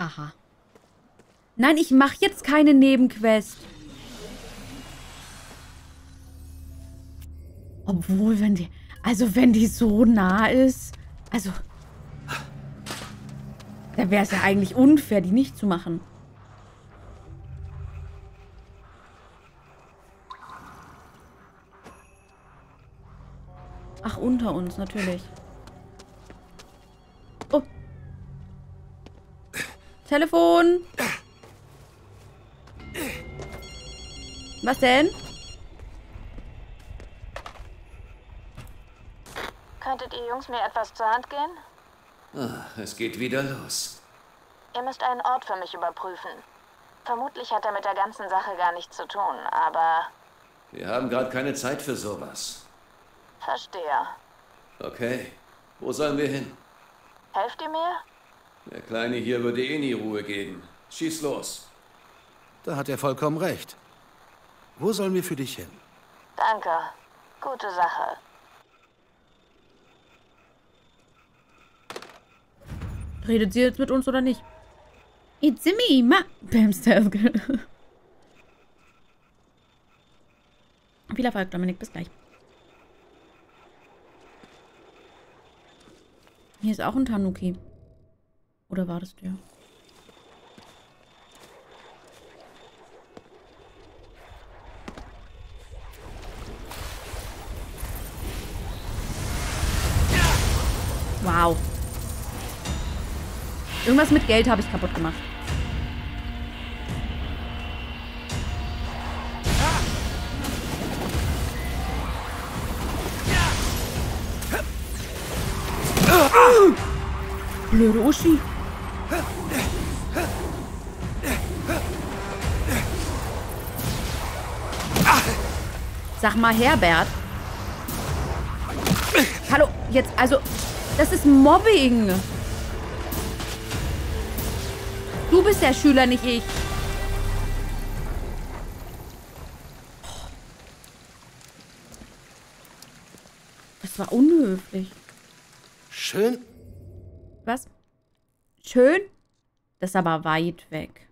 Aha. Nein, ich mache jetzt keine Nebenquest. Obwohl, wenn die... Also, wenn die so nah ist... Also... Da wäre es ja eigentlich unfair, die nicht zu machen. Ach, unter uns, natürlich. Telefon. Was denn? Könntet ihr Jungs mir etwas zur Hand gehen? Ah, es geht wieder los. Ihr müsst einen Ort für mich überprüfen. Vermutlich hat er mit der ganzen Sache gar nichts zu tun, aber Wir haben gerade keine Zeit für sowas. verstehe. Okay, wo sollen wir hin? Helft ihr mir? Der Kleine hier würde eh nie Ruhe geben. Schieß los. Da hat er vollkommen recht. Wo sollen wir für dich hin? Danke. Gute Sache. Redet sie jetzt mit uns oder nicht? It's me, ma. Bam, Stealth. Viel Erfolg, Dominik. Bis gleich. Hier ist auch ein Tanuki. Oder war das der? Wow. Irgendwas mit Geld habe ich kaputt gemacht. Blöde Uschi. Sag mal, Herbert. Hallo, jetzt, also, das ist Mobbing. Du bist der Schüler, nicht ich. Das war unhöflich. Schön. Was? Schön? Das ist aber weit weg.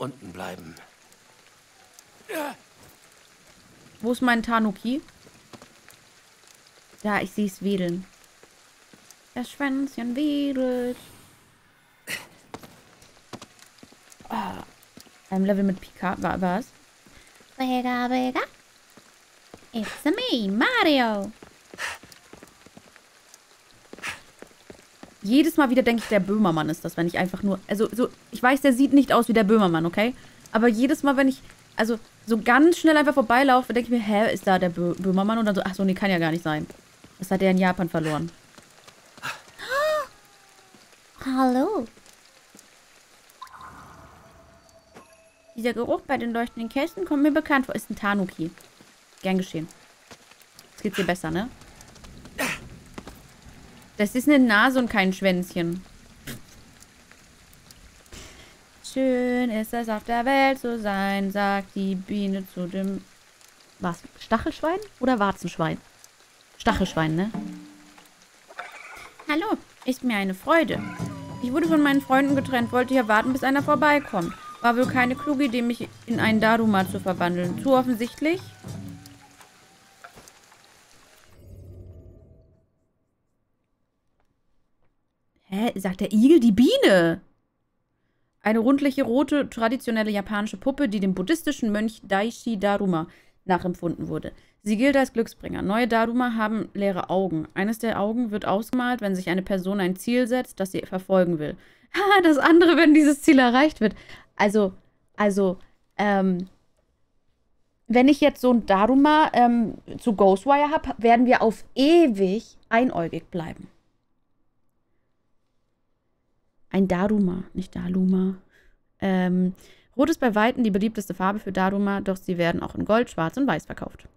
Unten bleiben. Wo ist mein Tanuki? Da, ich sehe es wedeln. Das Schwänzchen wedelt. Oh. Ein Level mit Pika. Wa was? Vega, Vega. It's me, Mario. Jedes Mal wieder denke ich, der Böhmermann ist das, wenn ich einfach nur... Also, so, ich weiß, der sieht nicht aus wie der Böhmermann, okay? Aber jedes Mal, wenn ich... Also, so ganz schnell einfach vorbeilaufe, denke ich mir, hä, ist da der Bö Böhmermann? Und dann so, ach so, nee, kann ja gar nicht sein. Das hat er in Japan verloren. Hallo. Dieser Geruch bei den leuchtenden Kästen kommt mir bekannt vor. Ist ein Tanuki. Gern geschehen. Jetzt geht's dir besser, ne? Das ist eine Nase und kein Schwänzchen. Schön ist es auf der Welt zu sein, sagt die Biene zu dem... Was? Stachelschwein oder Warzenschwein? Stachelschwein, ne? Hallo, ist mir eine Freude. Ich wurde von meinen Freunden getrennt, wollte hier warten, bis einer vorbeikommt. War wohl keine kluge Idee, mich in einen Daruma zu verwandeln. Zu offensichtlich? Hä? Sagt der Igel die Biene? Eine rundliche, rote, traditionelle japanische Puppe, die dem buddhistischen Mönch Daishi Daruma nachempfunden wurde. Sie gilt als Glücksbringer. Neue Daruma haben leere Augen. Eines der Augen wird ausgemalt, wenn sich eine Person ein Ziel setzt, das sie verfolgen will. Haha, das andere, wenn dieses Ziel erreicht wird. Also, also, ähm, wenn ich jetzt so ein Daruma ähm, zu Ghostwire habe, werden wir auf ewig einäugig bleiben. Ein Daruma, nicht Daruma. Ähm, Rot ist bei Weitem die beliebteste Farbe für Daruma, doch sie werden auch in Gold, Schwarz und Weiß verkauft.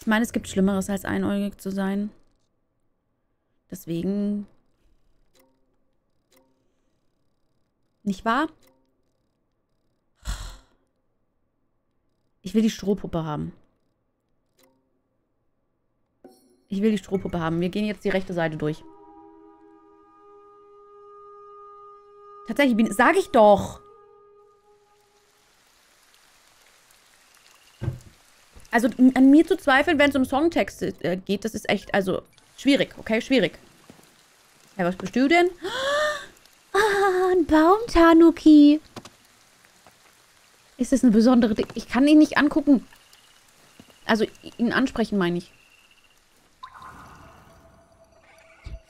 Ich meine, es gibt Schlimmeres als einäugig zu sein. Deswegen. Nicht wahr? Ich will die Strohpuppe haben. Ich will die Strohpuppe haben. Wir gehen jetzt die rechte Seite durch. Tatsächlich, bin, sag ich doch. Also an mir zu zweifeln, wenn es um Songtexte äh, geht, das ist echt, also schwierig, okay? Schwierig. Ja, was bist du denn? Ah, ein Baumtanuki. Ist das eine besondere... Ich kann ihn nicht angucken. Also ihn ansprechen, meine ich.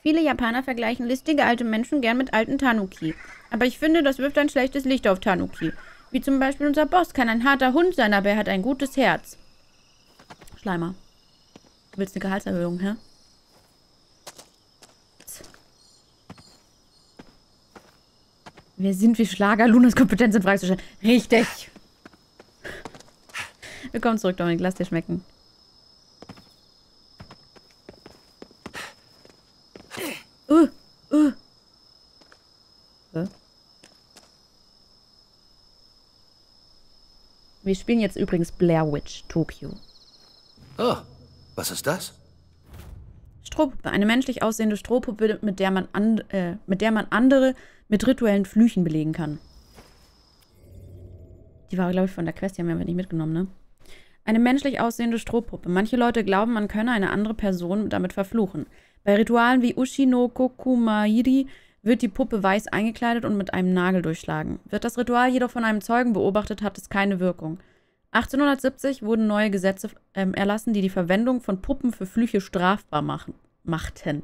Viele Japaner vergleichen listige alte Menschen gern mit alten Tanuki. Aber ich finde, das wirft ein schlechtes Licht auf Tanuki. Wie zum Beispiel unser Boss kann ein harter Hund sein, aber er hat ein gutes Herz. Schleimer. Du willst eine Gehaltserhöhung, hä? Wer sind wir Schlager? Lunas Kompetenz in Frage zu stellen. Richtig. Willkommen zurück, Dominik. Lass dir schmecken. Uh, uh. Wir spielen jetzt übrigens Blair Witch Tokyo. Oh, was ist das? Strohpuppe. Eine menschlich aussehende Strohpuppe, mit der man, an, äh, mit der man andere mit rituellen Flüchen belegen kann. Die war, glaube ich, von der Quest, die haben wir nicht mitgenommen, ne? Eine menschlich aussehende Strohpuppe. Manche Leute glauben, man könne eine andere Person damit verfluchen. Bei Ritualen wie Ushi no Kokumairi wird die Puppe weiß eingekleidet und mit einem Nagel durchschlagen. Wird das Ritual jedoch von einem Zeugen beobachtet, hat es keine Wirkung. 1870 wurden neue Gesetze ähm, erlassen, die die Verwendung von Puppen für Flüche strafbar machen, machten.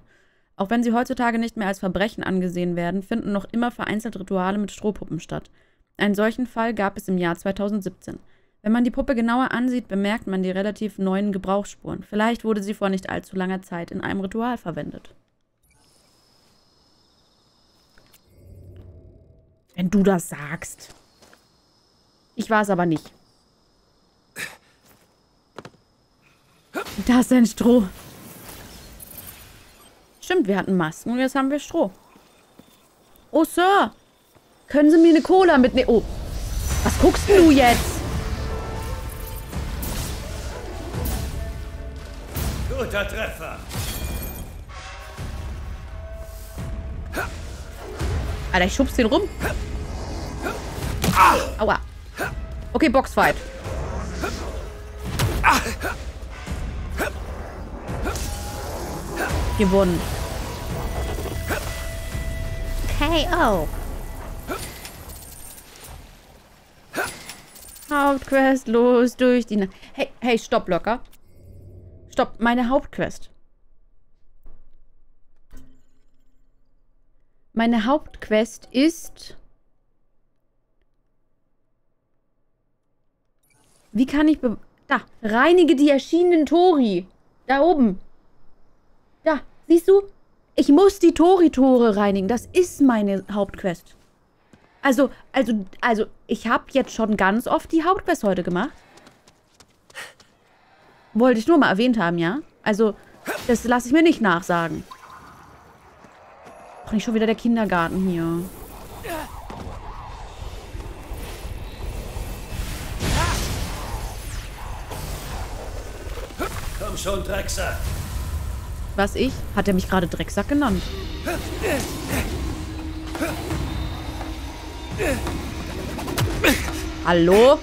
Auch wenn sie heutzutage nicht mehr als Verbrechen angesehen werden, finden noch immer vereinzelt Rituale mit Strohpuppen statt. Einen solchen Fall gab es im Jahr 2017. Wenn man die Puppe genauer ansieht, bemerkt man die relativ neuen Gebrauchsspuren. Vielleicht wurde sie vor nicht allzu langer Zeit in einem Ritual verwendet. Wenn du das sagst. Ich war es aber nicht. Da ist ein Stroh. Stimmt, wir hatten Masken und jetzt haben wir Stroh. Oh, Sir. Können Sie mir eine Cola mitnehmen? Oh. Was guckst du jetzt? Guter Treffer. Alter, ich schub's den rum. Aua. Okay, Boxfight. Gewonnen. KO. Hauptquest los durch die... Na hey, hey, stopp, locker. Stopp, meine Hauptquest. Meine Hauptquest ist... Wie kann ich... Da, reinige die erschienenen Tori. Da oben. Da, siehst du? Ich muss die Tori-Tore reinigen. Das ist meine Hauptquest. Also, also, also, ich habe jetzt schon ganz oft die Hauptquest heute gemacht. Wollte ich nur mal erwähnt haben, ja? Also, das lasse ich mir nicht nachsagen. Doch nicht schon wieder der Kindergarten hier. Komm schon, Drecksack. Was ich? Hat er mich gerade Drecksack genannt? Hallo?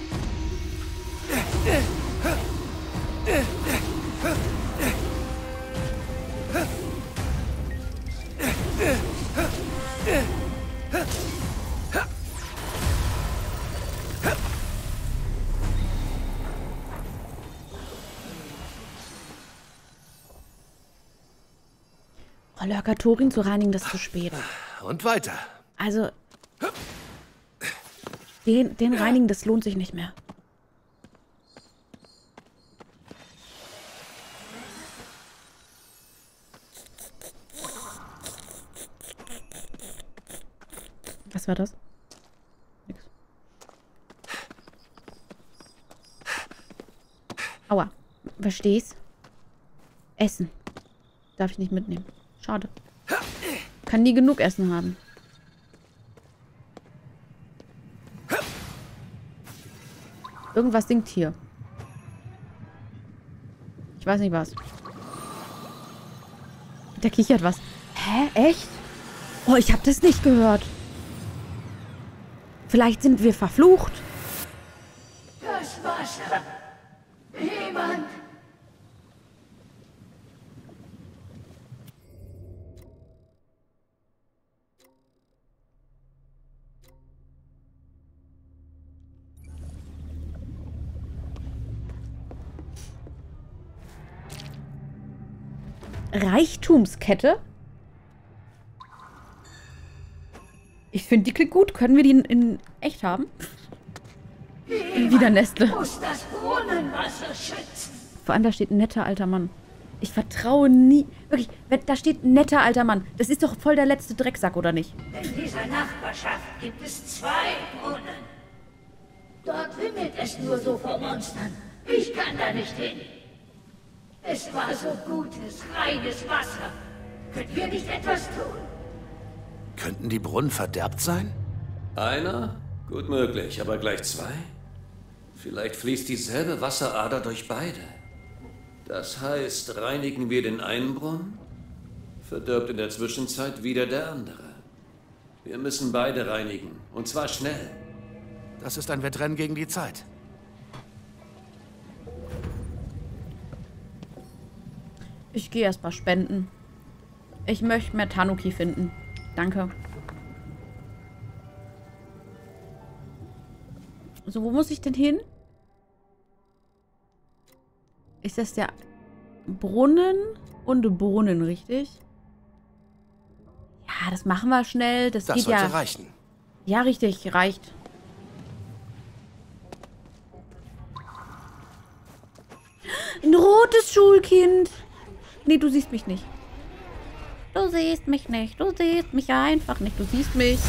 Lörkatorin zu reinigen, das zu spät. Und weiter. Also, den, den reinigen, das lohnt sich nicht mehr. War das? Nix. Aua. Versteh's? Essen. Darf ich nicht mitnehmen. Schade. Kann nie genug Essen haben. Irgendwas singt hier. Ich weiß nicht was. da kichert was. Hä? Echt? Oh, ich habe das nicht gehört. Vielleicht sind wir verflucht. Das Wasser. Jemand. Reichtumskette? Ich finde, die klingt gut. Können wir die in, in echt haben? Wieder Nestle. Muss das Brunnenwasser schützen. Vor allem, da steht ein netter alter Mann. Ich vertraue nie. Wirklich, da steht ein netter alter Mann. Das ist doch voll der letzte Drecksack, oder nicht? In dieser Nachbarschaft gibt es zwei Brunnen. Dort wimmelt es nur so vor Monstern. Ich kann da nicht hin. Es war so gutes, reines Wasser. Könnt ihr nicht etwas tun? Könnten die Brunnen verderbt sein? Einer? Gut möglich, aber gleich zwei? Vielleicht fließt dieselbe Wasserader durch beide. Das heißt, reinigen wir den einen Brunnen, verdirbt in der Zwischenzeit wieder der andere. Wir müssen beide reinigen, und zwar schnell. Das ist ein Wettrennen gegen die Zeit. Ich gehe erst mal spenden. Ich möchte mehr Tanuki finden. Danke. So, wo muss ich denn hin? Ist das der Brunnen und Brunnen, richtig? Ja, das machen wir schnell. Das, Das geht sollte ja. reichen. Ja, richtig, reicht. Ein rotes Schulkind. Nee, du siehst mich nicht. Du siehst mich nicht. Du siehst mich einfach nicht. Du siehst mich.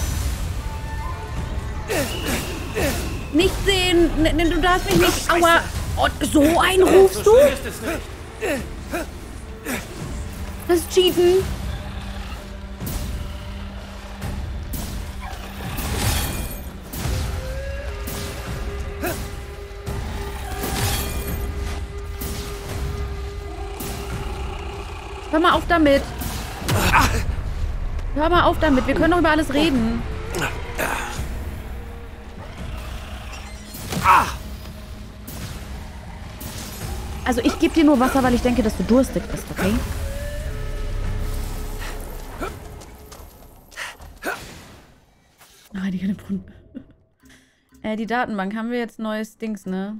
Nicht sehen. Du darfst mich nicht. Aua. Oh, so einen rufst du? Das ist Cheaten. Hör mal auf damit. Hör mal auf damit. Wir können doch über alles reden. Also ich gebe dir nur Wasser, weil ich denke, dass du durstig bist, okay? Ah, die keine Brunnen. äh, die Datenbank. Haben wir jetzt neues Dings, ne?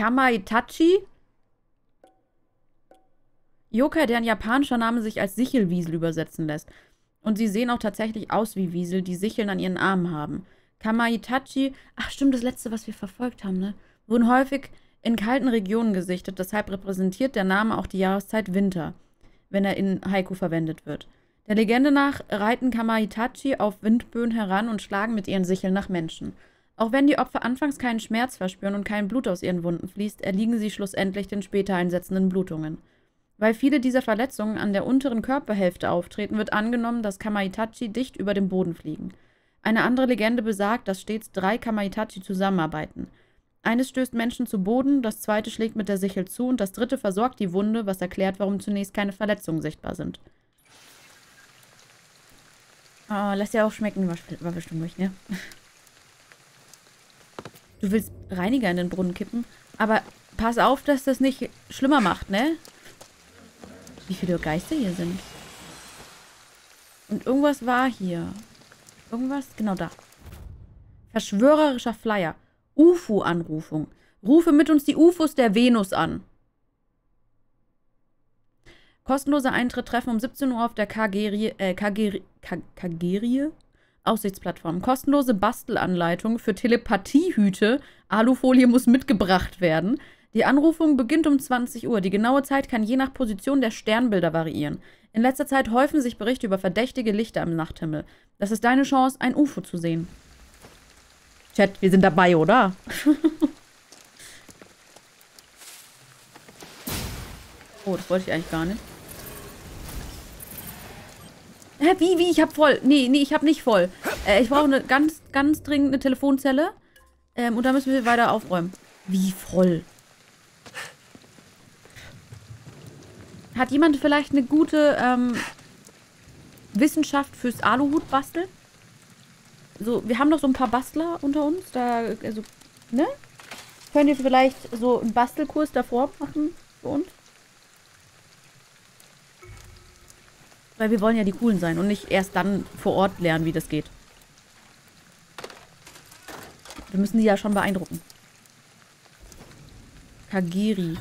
K- Kamaitachi? Yokai, deren japanischer Name sich als Sichelwiesel übersetzen lässt. Und sie sehen auch tatsächlich aus wie Wiesel, die Sicheln an ihren Armen haben. Kamaitachi, ach stimmt, das letzte, was wir verfolgt haben, ne? Wurden häufig in kalten Regionen gesichtet, deshalb repräsentiert der Name auch die Jahreszeit Winter, wenn er in Haiku verwendet wird. Der Legende nach reiten Kamaitachi auf Windböen heran und schlagen mit ihren Sicheln nach Menschen. Auch wenn die Opfer anfangs keinen Schmerz verspüren und kein Blut aus ihren Wunden fließt, erliegen sie schlussendlich den später einsetzenden Blutungen. Weil viele dieser Verletzungen an der unteren Körperhälfte auftreten, wird angenommen, dass Kamaitachi dicht über dem Boden fliegen. Eine andere Legende besagt, dass stets drei Kamaitachi zusammenarbeiten. Eines stößt Menschen zu Boden, das zweite schlägt mit der Sichel zu und das dritte versorgt die Wunde, was erklärt, warum zunächst keine Verletzungen sichtbar sind. Oh, lass dir auch schmecken, war, war bestimmt nicht, ne? Du willst Reiniger in den Brunnen kippen, aber pass auf, dass das nicht schlimmer macht, ne? Wie viele Geister hier sind. Und irgendwas war hier. Irgendwas? Genau da. Verschwörerischer Flyer. UFO-Anrufung. Rufe mit uns die UFOs der Venus an. Kostenloser Eintritt treffen um 17 Uhr auf der Kagerie, äh, Kagerie, Ka- Kagerie? Aussichtsplattform. Kostenlose Bastelanleitung für Telepathiehüte. Alufolie muss mitgebracht werden. Die Anrufung beginnt um 20 Uhr. Die genaue Zeit kann je nach Position der Sternbilder variieren. In letzter Zeit häufen sich Berichte über verdächtige Lichter am Nachthimmel. Das ist deine Chance, ein UFO zu sehen. Chat, wir sind dabei, oder? oh, das wollte ich eigentlich gar nicht. Hä, wie, wie? Ich hab voll. Nee, nee, ich hab nicht voll. Äh, ich brauche eine ganz, ganz dringend eine Telefonzelle. Ähm, und da müssen wir weiter aufräumen. Wie voll? Hat jemand vielleicht eine gute ähm, Wissenschaft fürs Aluhut basteln? So, wir haben doch so ein paar Bastler unter uns. Da, also, ne? Könnt ihr vielleicht so einen Bastelkurs davor machen für uns? Weil wir wollen ja die Coolen sein und nicht erst dann vor Ort lernen, wie das geht. Wir müssen die ja schon beeindrucken. Kagiri.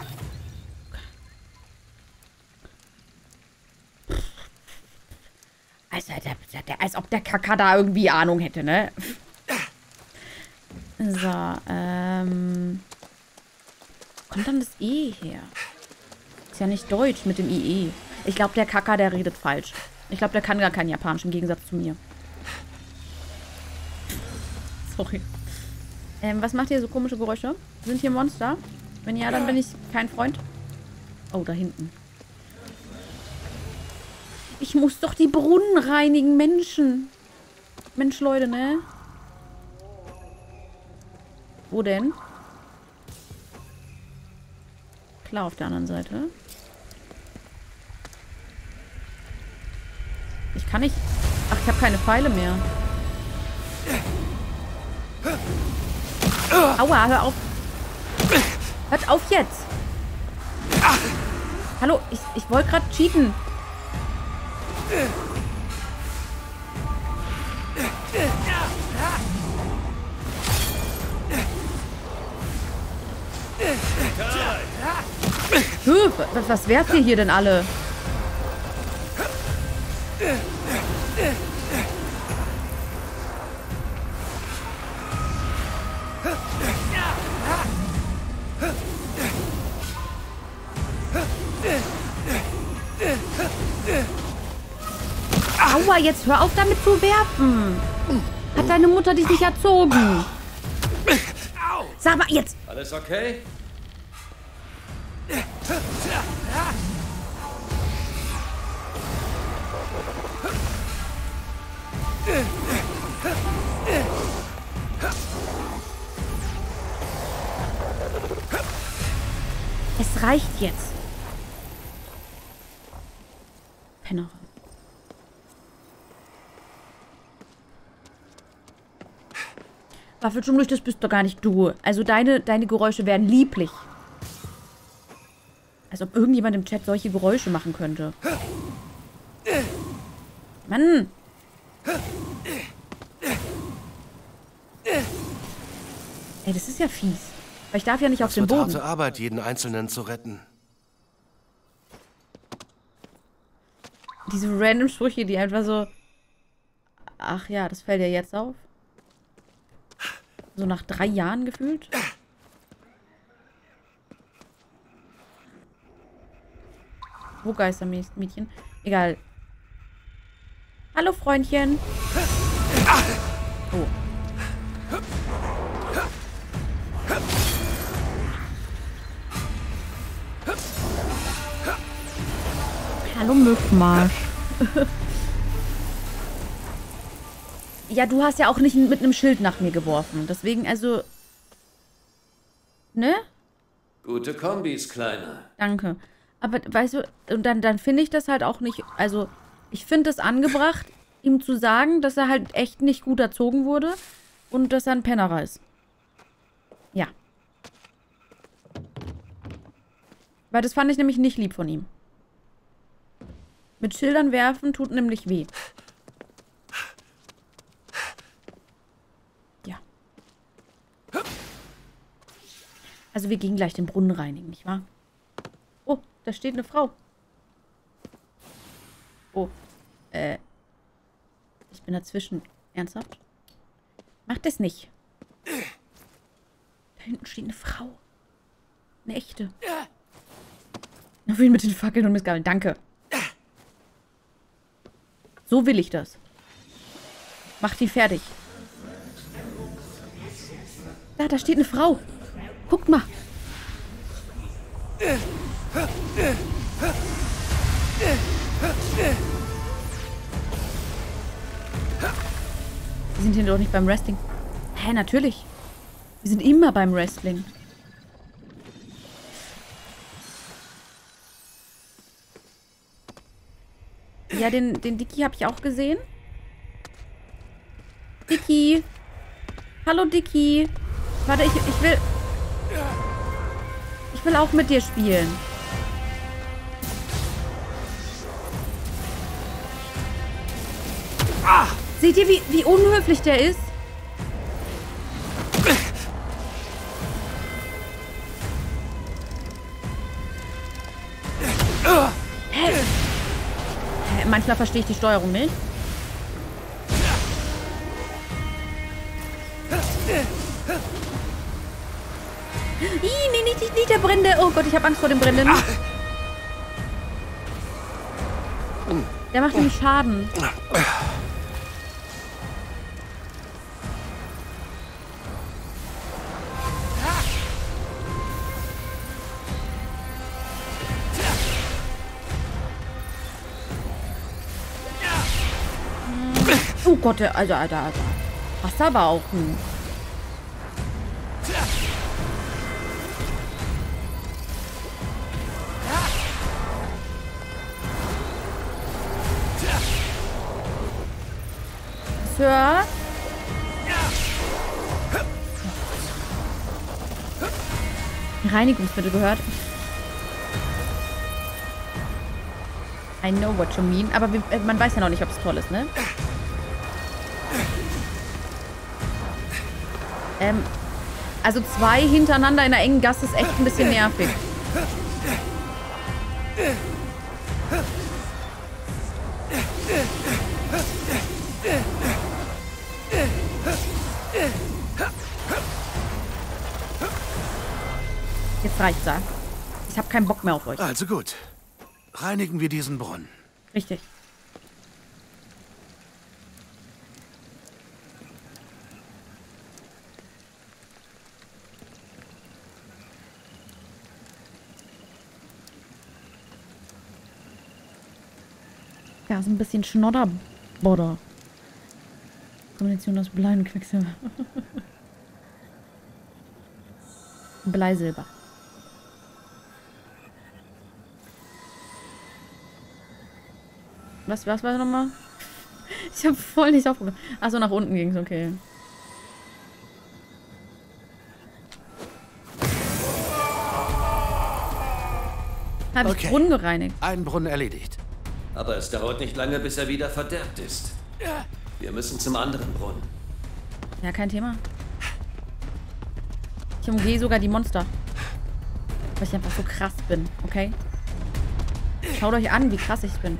Also, als ob der Kaka da irgendwie Ahnung hätte, ne? So, ähm... Kommt dann das E her? Ist ja nicht Deutsch mit dem IE. Ich glaube, der Kaka, der redet falsch. Ich glaube, der kann gar kein Japanisch, im Gegensatz zu mir. Sorry. Ähm, was macht ihr so komische Geräusche? Sind hier Monster? Wenn ja, dann bin ich kein Freund. Oh, da hinten. Ich muss doch die Brunnen reinigen, Menschen. Mensch, Leute, ne? Wo denn? Klar, auf der anderen Seite. Ich kann nicht... Ach, ich habe keine Pfeile mehr. Aua, hör auf. Hört auf jetzt. Hallo, ich, ich wollte gerade cheaten. Huh, was, was werft ihr hier denn alle? Aua, jetzt hör auf damit zu werfen. Hat deine Mutter dich nicht erzogen? Sag mal, jetzt. Alles okay? Es reicht jetzt. Penner. Waffelschumlich, das bist doch gar nicht du. Also deine, deine Geräusche werden lieblich. Als ob irgendjemand im Chat solche Geräusche machen könnte. Mann! Ey, das ist ja fies. Weil ich darf ja nicht auf Es den wird Boden. harte Arbeit, jeden Einzelnen zu retten. Diese random Sprüche, die einfach so... Ach ja, das fällt ja jetzt auf. So nach drei Jahren gefühlt. Wo Geistermädchen? Egal. Hallo, Freundchen. Oh. Hallo, Mückmarsch. ja, du hast ja auch nicht mit einem Schild nach mir geworfen. Deswegen, also... Ne? Gute Kombis, Kleiner. Danke. Aber weißt du, und dann, dann finde ich das halt auch nicht, also ich finde es angebracht, ihm zu sagen, dass er halt echt nicht gut erzogen wurde und dass er ein Pennerer ist. Ja. Weil das fand ich nämlich nicht lieb von ihm. Mit Schildern werfen tut nämlich weh. Ja. Also wir gehen gleich den Brunnen reinigen, nicht wahr? Oh, da steht eine Frau. Oh. Äh. Ich bin dazwischen. Ernsthaft? Mach das nicht. Da hinten steht eine Frau. Eine echte. Auf ihn mit den Fackeln und Missgabeln. Danke. So will ich das. Mach die fertig. Da, da steht eine Frau. Guckt mal. Wir sind hier doch nicht beim Wrestling. Hä, natürlich. Wir sind immer beim Wrestling. Ja, den, den Dicky habe ich auch gesehen. Dicky. Hallo, Dicky. Warte, ich, ich will... Ich will auch mit dir spielen. Seht ihr, wie, wie unhöflich der ist? Hä? Hä, Manchmal verstehe ich die Steuerung nicht. Ih, nee, nicht, nicht, nicht der Brände. Oh Gott, ich habe Angst vor dem Brennenden. Der macht nämlich Schaden. Gott, also, Alter, Alter. Hast aber auch ein... Sir? Reinigungsmittel gehört. I know what you mean. Aber wir, äh, man weiß ja noch nicht, ob es toll ist, ne? Ähm, also zwei hintereinander in einer engen Gasse ist echt ein bisschen nervig. Jetzt reicht's, ja. Ich habe keinen Bock mehr auf euch. Also gut. Reinigen wir diesen Brunnen. Richtig. Ja, so ein bisschen Schnodderbodder. Kombination aus Blei und Quecksilber. Bleisilber. Was, was war das nochmal? Ich habe voll nicht aufgehört. Achso, nach unten ging's, okay. Habe ich Okay. Brunnen gereinigt. Einen Brunnen erledigt. Aber es dauert nicht lange, bis er wieder verderbt ist. Wir müssen zum anderen Brunnen. Ja, kein Thema. Ich umgehe sogar die Monster. Weil ich einfach so krass bin, okay? Schaut euch an, wie krass ich bin.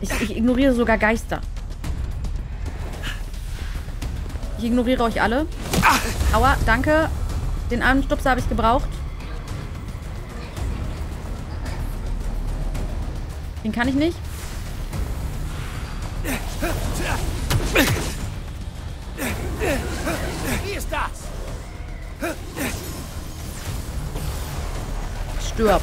Ich, ich ignoriere sogar Geister. Ich ignoriere euch alle. Aua, danke. Den armen Stupser habe ich gebraucht. Den kann ich nicht. Stirb.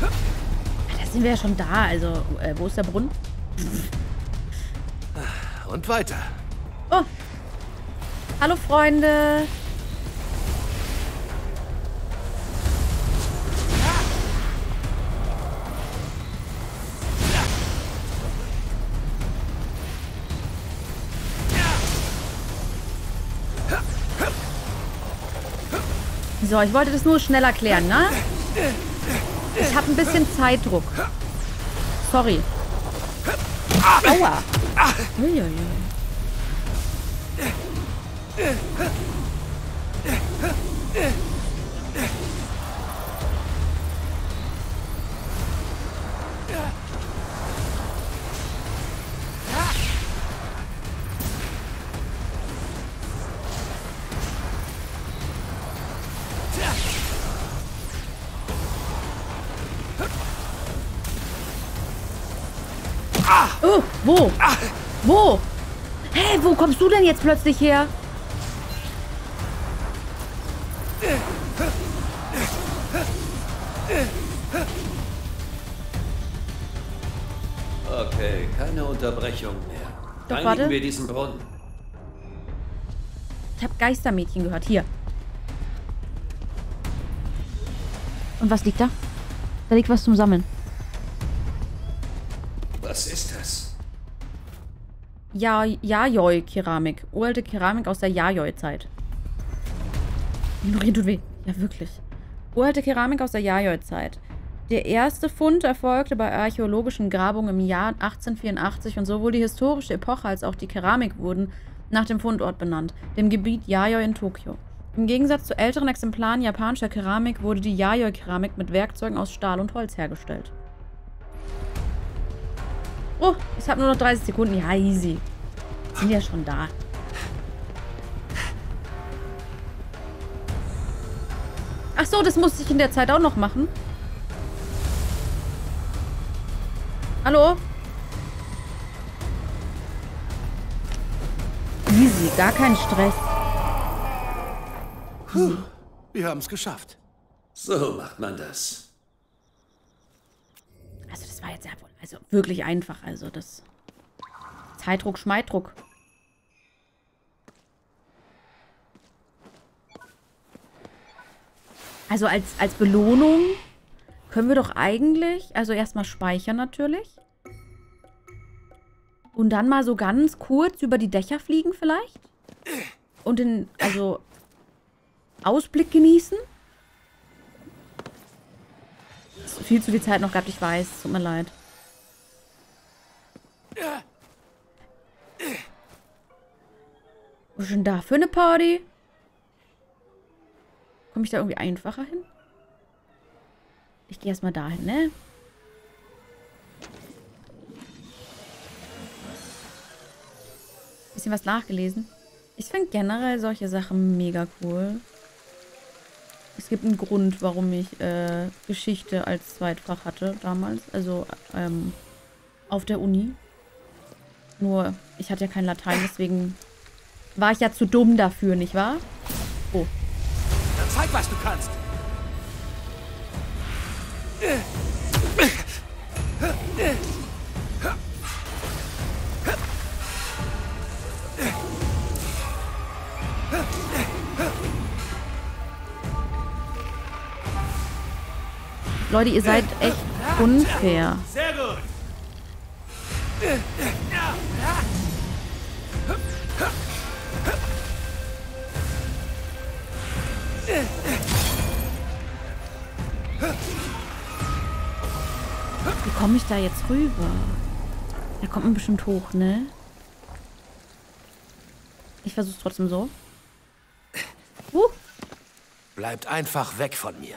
Da sind wir ja schon da. Also, äh, wo ist der Brunnen? Und weiter. Oh. Hallo, Freunde. So, ich wollte das nur schnell erklären, ne? Ich habe ein bisschen Zeitdruck. Sorry. Aua. Uiuiui. Wo? Wo? Hä, wo kommst du denn jetzt plötzlich her? Okay, keine Unterbrechung mehr. Doch, Reinigen warte. wir diesen Brunnen. Ich habe Geistermädchen gehört. Hier. Und was liegt da? Da liegt was zum Sammeln. Was ist das? Ja, Yayoi-Keramik. Uralte Keramik aus der Yayoi-Zeit. Ignorieren tut weh. Ja, wirklich. Uralte Keramik aus der Yayoi-Zeit. Der erste Fund erfolgte bei archäologischen Grabungen im Jahr 1884 und sowohl die historische Epoche als auch die Keramik wurden nach dem Fundort benannt, dem Gebiet Yayoi in Tokio. Im Gegensatz zu älteren Exemplaren japanischer Keramik wurde die Yayoi-Keramik mit Werkzeugen aus Stahl und Holz hergestellt. Oh, ich habe nur noch 30 Sekunden. Ja, easy. Sind ja schon da. Ach so, das musste ich in der Zeit auch noch machen. Hallo? Easy, gar kein Stress. Wir haben es geschafft. So macht man das. Also das war jetzt ja wohl, also wirklich einfach. Also das Zeitdruck, Schmeidruck. Also als, als Belohnung können wir doch eigentlich, also erstmal speichern natürlich. Und dann mal so ganz kurz über die Dächer fliegen vielleicht. Und den, also Ausblick genießen. Viel zu viel Zeit noch gehabt, ich weiß. Tut mir leid. Was ist denn da für eine Party? Komme ich da irgendwie einfacher hin? Ich gehe erstmal dahin, ne? Bisschen was nachgelesen. Ich finde generell solche Sachen mega cool. Es gibt einen Grund, warum ich äh, Geschichte als Zweitfach hatte damals. Also ähm, auf der Uni. Nur, ich hatte ja kein Latein, deswegen war ich ja zu dumm dafür, nicht wahr? Oh. Dann zeig, was du kannst. Leute, ihr seid echt unfair. Sehr gut. Wie komme ich da jetzt rüber? Da kommt man bestimmt hoch, ne? Ich versuch's trotzdem so. Uh, Bleibt einfach weg von mir.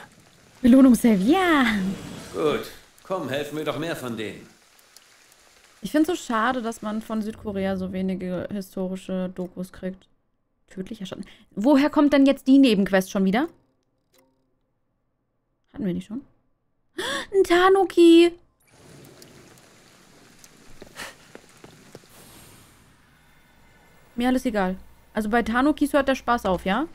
Belohnung Save, ja. Gut, komm, helfen wir doch mehr von denen. Ich finde es so schade, dass man von Südkorea so wenige historische Dokus kriegt. Tödlicher Schatten. Woher kommt denn jetzt die Nebenquest schon wieder? Hatten wir die schon? Ein Tanuki. Mir alles egal. Also bei Tanukis hört der Spaß auf, ja?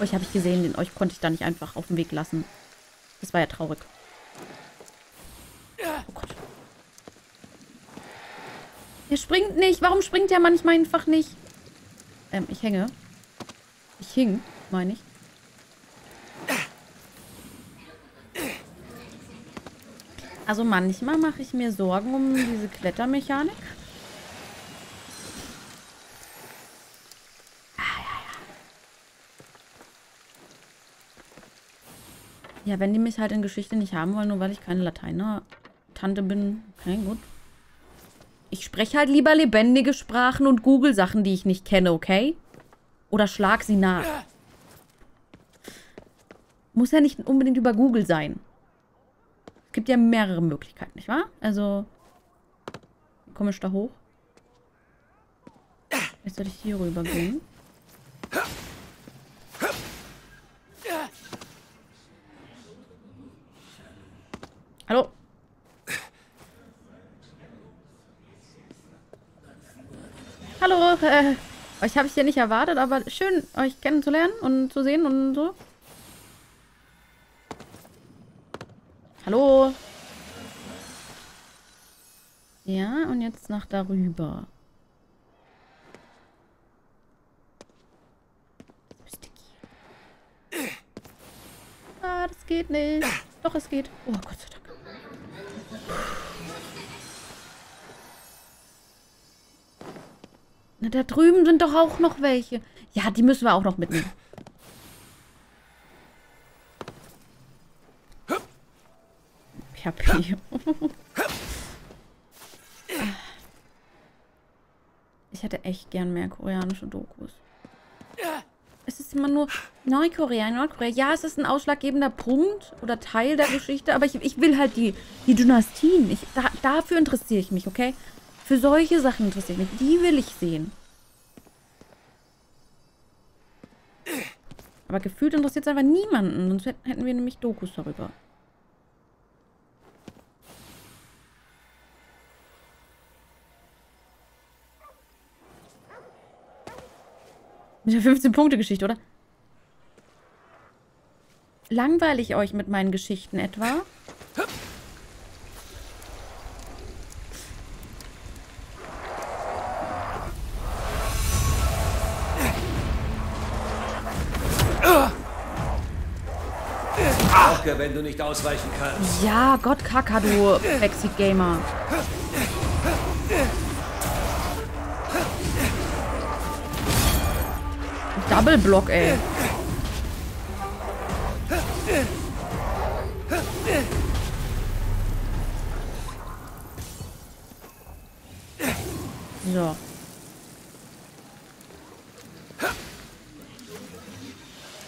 Euch habe ich gesehen, den euch konnte ich da nicht einfach auf den Weg lassen. Das war ja traurig. Oh Gott. Er springt nicht. Warum springt er manchmal einfach nicht? Ähm, ich hänge. Ich hing, meine ich. Also manchmal mache ich mir Sorgen um diese Klettermechanik. Ja, wenn die mich halt in Geschichte nicht haben wollen, nur weil ich keine Lateiner-Tante bin. Okay, gut. Ich spreche halt lieber lebendige Sprachen und google Sachen, die ich nicht kenne, okay? Oder schlag sie nach. Muss ja nicht unbedingt über Google sein. Es gibt ja mehrere Möglichkeiten, nicht wahr? Also, komme ich da hoch? Jetzt soll ich hier rüber gehen. Hallo? Hallo, äh, euch habe ich hier nicht erwartet, aber schön, euch kennenzulernen und zu sehen und so. Hallo? Ja, und jetzt nach darüber. Ah, das geht nicht. Doch, es geht. Oh, Gott sei Dank. Na, da drüben sind doch auch noch welche. Ja, die müssen wir auch noch mitnehmen. Piapi. Ich hätte echt gern mehr koreanische Dokus. Es ist immer nur Nordkorea, Nordkorea. Ja, es ist ein ausschlaggebender Punkt oder Teil der Geschichte, aber ich, ich will halt die, die Dynastien. Ich, da, dafür interessiere ich mich, okay? Für solche Sachen interessiere ich mich. Die will ich sehen. Aber gefühlt interessiert es einfach niemanden. Sonst hätten wir nämlich Dokus darüber. Mit der 15-Punkte-Geschichte, oder? Langweile ich euch mit meinen Geschichten etwa? Wenn du nicht ausweichen kannst. Ja, Gott, Kaka, du Backseat Gamer. Double Block, ey. So.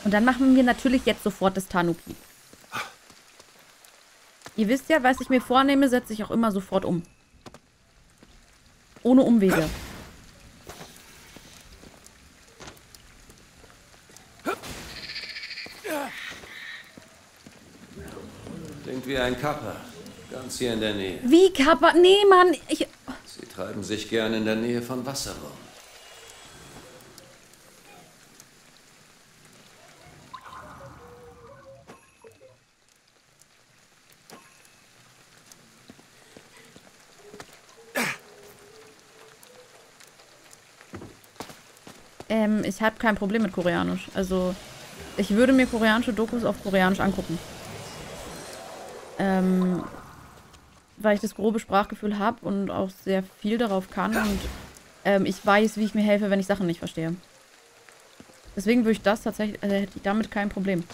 Und dann machen wir natürlich jetzt sofort das Tanuki. Ihr wisst ja, was ich mir vornehme, setze ich auch immer sofort um. Ohne Umwege. Klingt wie ein Kappa. Ganz hier in der Nähe. Wie Kappa? Nee, Mann. Ich, Sie treiben sich gern in der Nähe von Wasser rum. ähm, ich habe kein Problem mit Koreanisch. Also, ich würde mir koreanische Dokus auf Koreanisch angucken. Ähm, weil ich das grobe Sprachgefühl habe und auch sehr viel darauf kann und ähm, ich weiß, wie ich mir helfe, wenn ich Sachen nicht verstehe. Deswegen würde ich das tatsächlich, also hätte ich damit kein Problem.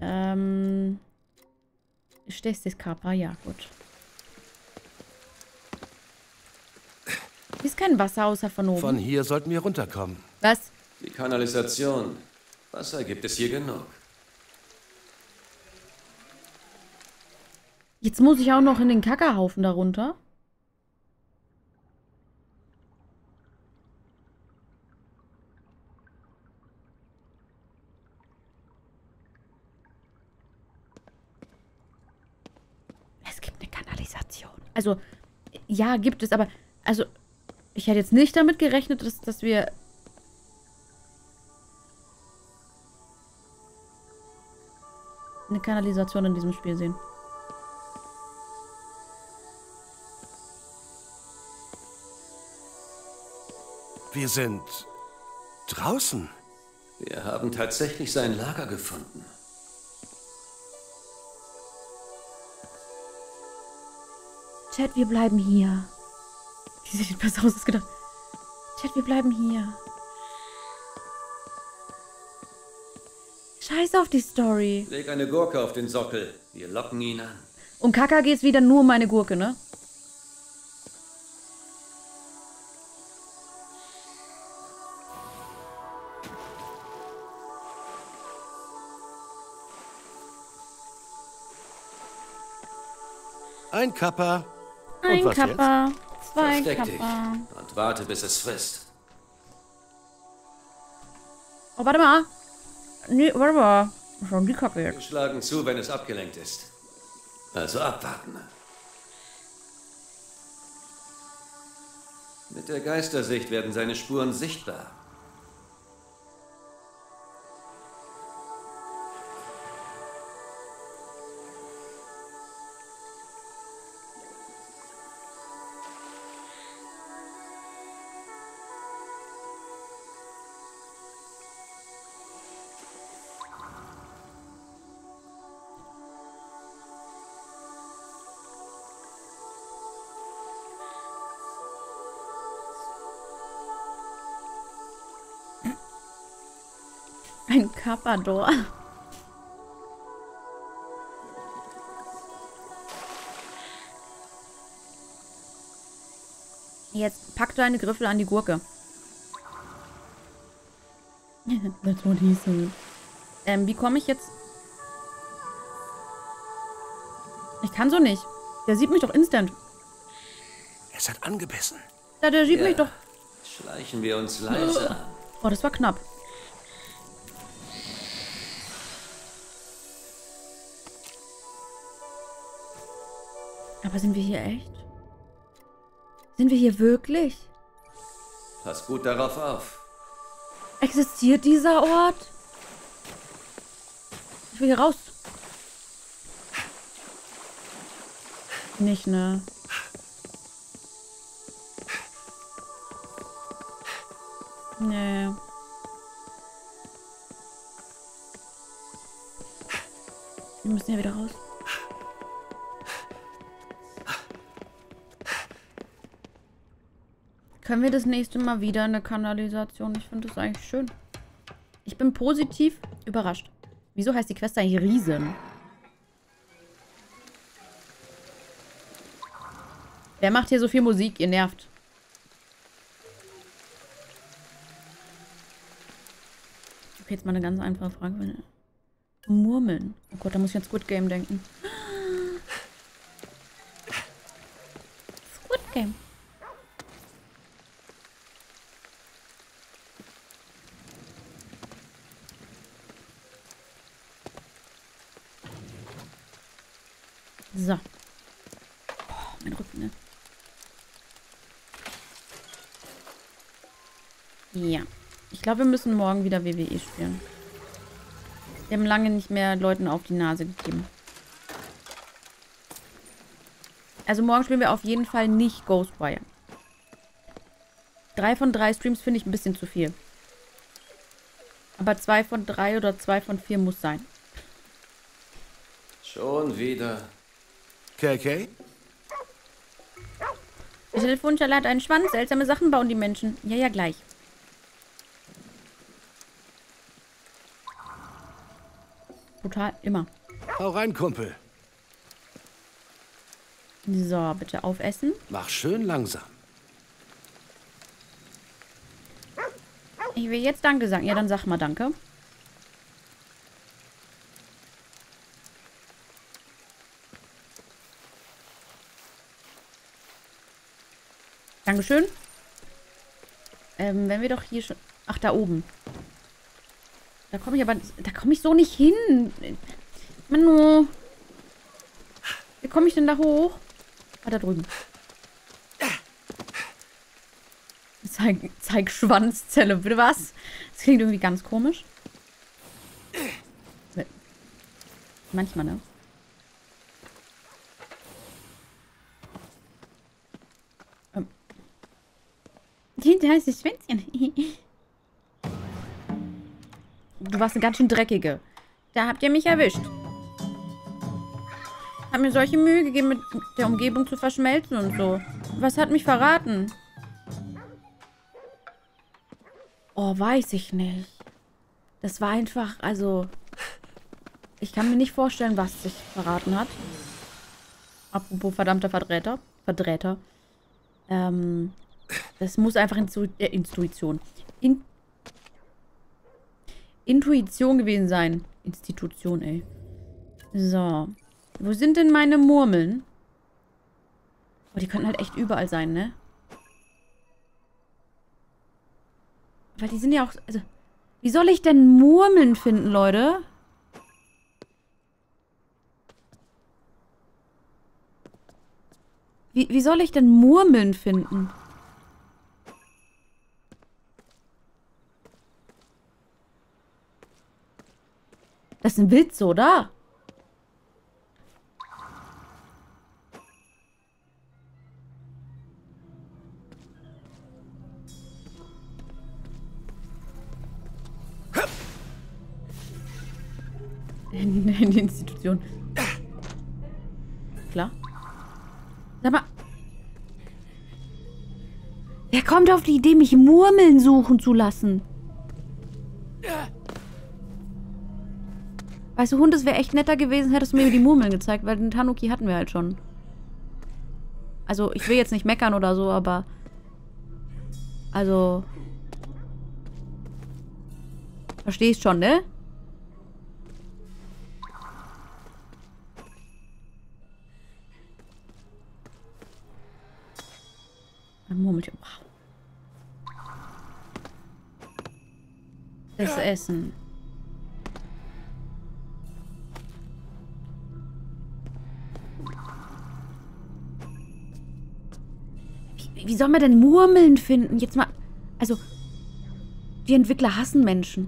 Ähm, ist das Kappa? Ja, gut. Hier ist kein Wasser außer von oben. Von hier sollten wir runterkommen. Was? Die Kanalisation. Wasser gibt es hier genug. Jetzt muss ich auch noch in den Kackerhaufen darunter. Es gibt eine Kanalisation. Also, ja, gibt es, aber, also, ich hätte jetzt nicht damit gerechnet, dass, dass wir eine Kanalisation in diesem Spiel sehen. Wir sind draußen. Wir haben tatsächlich sein Lager gefunden. Chat, wir bleiben hier. Die sieht besser aus als gedacht. Chat, wir bleiben hier. Scheiß auf die Story. Leg eine Gurke auf den Sockel. Wir locken ihn an. Und Kaka geht's wieder nur um meine Gurke, ne? Ein Kappa. Ein Kappa, zwei Versteck dich und warte, bis es frisst. Oh, warte mal. Nee, warte mal. Schon die Kacke Wir jetzt. schlagen zu, wenn es abgelenkt ist. Also abwarten. Mit der Geistersicht werden seine Spuren sichtbar. Carpador. Jetzt pack deine Griffel an die Gurke. That's what he said. Ähm, wie komme ich jetzt? Ich kann so nicht. Der sieht mich doch instant. Es hat angebissen. Ja, der sieht Ja. mich doch. Schleichen wir uns leise an. Oh, das war knapp. Aber sind wir hier echt? Sind wir hier wirklich? Pass gut darauf auf. Existiert dieser Ort? Ich will hier raus. Nicht, ne? Nee. Wir müssen ja wieder raus. Können wir das nächste Mal wieder in der Kanalisation? Ich finde das eigentlich schön. Ich bin positiv überrascht. Wieso heißt die Quest eigentlich Riesen? Wer macht hier so viel Musik? Ihr nervt. Okay, jetzt mal eine ganz einfache Frage. Murmeln. Oh Gott, da muss ich an Squid Game denken. Squid Game. So. Oh, mein Rücken, ne? Ja. Ich glaube, wir müssen morgen wieder WWE spielen. Wir haben lange nicht mehr Leuten auf die Nase gegeben. Also morgen spielen wir auf jeden Fall nicht Ghostwire. Drei von drei Streams finde ich ein bisschen zu viel. Aber zwei von drei oder zwei von vier muss sein. Schon wieder. KK? Der Telefonsteller hat einen Schwanz. Seltsame Sachen bauen die Menschen. Ja, ja, gleich. Total, immer. Hau rein, Kumpel. So, bitte aufessen. Mach schön langsam. Ich will jetzt Danke sagen. Ja, dann sag mal Danke. Dankeschön. Ähm, wenn wir doch hier schon... Ach, da oben. Da komme ich aber... Da komme ich so nicht hin. Manu. Wie komme ich denn da hoch? Ah, da drüben. Zeig, zeig Schwanzzelle. Bitte was? Das klingt irgendwie ganz komisch. Manchmal, ne? Ähm. Da ist das Schwänzchen. Du warst eine ganz schön dreckige. Da habt ihr mich erwischt. Hab mir solche Mühe gegeben, mit der Umgebung zu verschmelzen und so. Was hat mich verraten? Oh, weiß ich nicht. Das war einfach, also... Ich kann mir nicht vorstellen, was sich verraten hat. Apropos verdammter Verdräter. Verdräter. Ähm, das muss einfach Instu äh, Intuition. In Intuition gewesen sein. Institution, ey. So. Wo sind denn meine Murmeln? Oh, die könnten halt echt überall sein, ne? Weil die sind ja auch... Also, wie soll ich denn Murmeln finden, Leute? Wie, wie soll ich denn Murmeln finden? Das ist ein Witz, oder? In, in die Institution. Klar. Sag mal. Wer kommt auf die Idee, mich Murmeln suchen zu lassen? Weißt du, Hund, es wäre echt netter gewesen, hättest du mir die Murmeln gezeigt, weil den Tanuki hatten wir halt schon. Also, ich will jetzt nicht meckern oder so, aber... Also... Verstehst schon, ne? Ein Murmeltier. Das Essen. Wie, soll man denn Murmeln finden? Jetzt mal. Also. Die Entwickler hassen Menschen.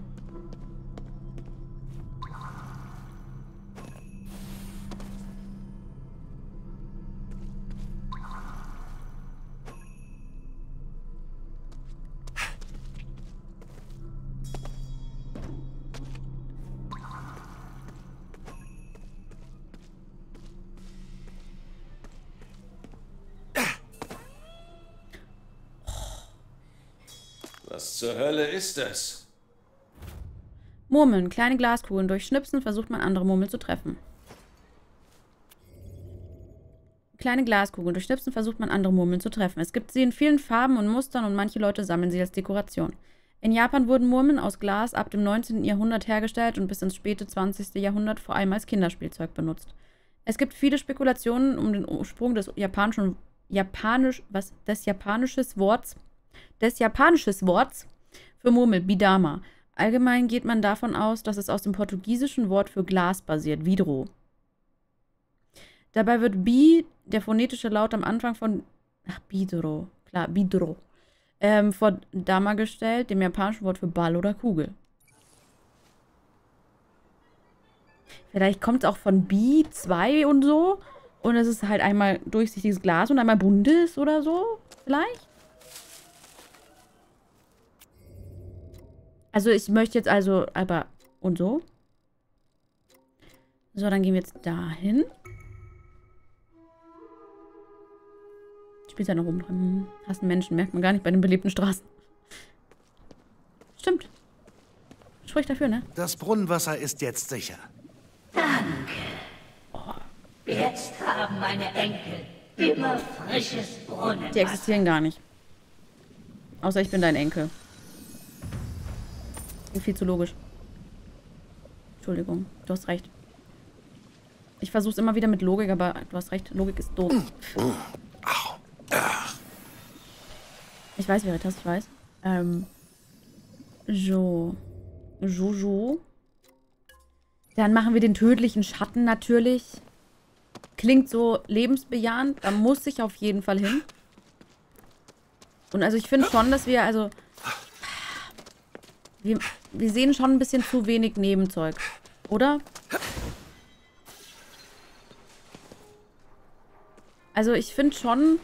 Ist das? Murmeln, kleine Glaskugeln. Durch Schnipsen versucht man andere Murmeln zu treffen. Kleine Glaskugeln. Durch versucht man andere Murmeln zu treffen. Es gibt sie in vielen Farben und Mustern und manche Leute sammeln sie als Dekoration. In Japan wurden Murmeln aus Glas ab dem 19. Jahrhundert hergestellt und bis ins späte 20. Jahrhundert vor allem als Kinderspielzeug benutzt. Es gibt viele Spekulationen um den Ursprung des japanischen japanisch was des japanisches Worts des japanisches Worts für Murmel, Bidama. Allgemein geht man davon aus, dass es aus dem portugiesischen Wort für Glas basiert, Vidro. Dabei wird Bi, der phonetische Laut am Anfang von ach, Bidro, klar, Bidro, ähm, vor Dama gestellt, dem japanischen Wort für Ball oder Kugel. Vielleicht kommt es auch von Bi 2 und so. Und es ist halt einmal durchsichtiges Glas und einmal buntes oder so. Vielleicht? Also ich möchte jetzt also, aber, und so. So, dann gehen wir jetzt dahin. Spielt ja noch rum. Hm, hassen Menschen, merkt man gar nicht bei den belebten Straßen. Stimmt. Spricht dafür, ne? Das Brunnenwasser ist jetzt sicher. Danke. Jetzt haben meine Enkel immer frisches Die Brunnenwasser. existieren gar nicht. Außer ich bin dein Enkel. Klingt viel zu logisch. Entschuldigung, du hast recht. Ich versuche es immer wieder mit Logik, aber du hast recht, Logik ist doof. Ich weiß, Veritas, ich weiß. Ähm. So. Jojo. Dann machen wir den tödlichen Schatten natürlich. Klingt so lebensbejahend. Da muss ich auf jeden Fall hin. Und also ich finde schon, dass wir, also... Wir, wir sehen schon ein bisschen zu wenig Nebenzeug. Oder? Also ich finde schon...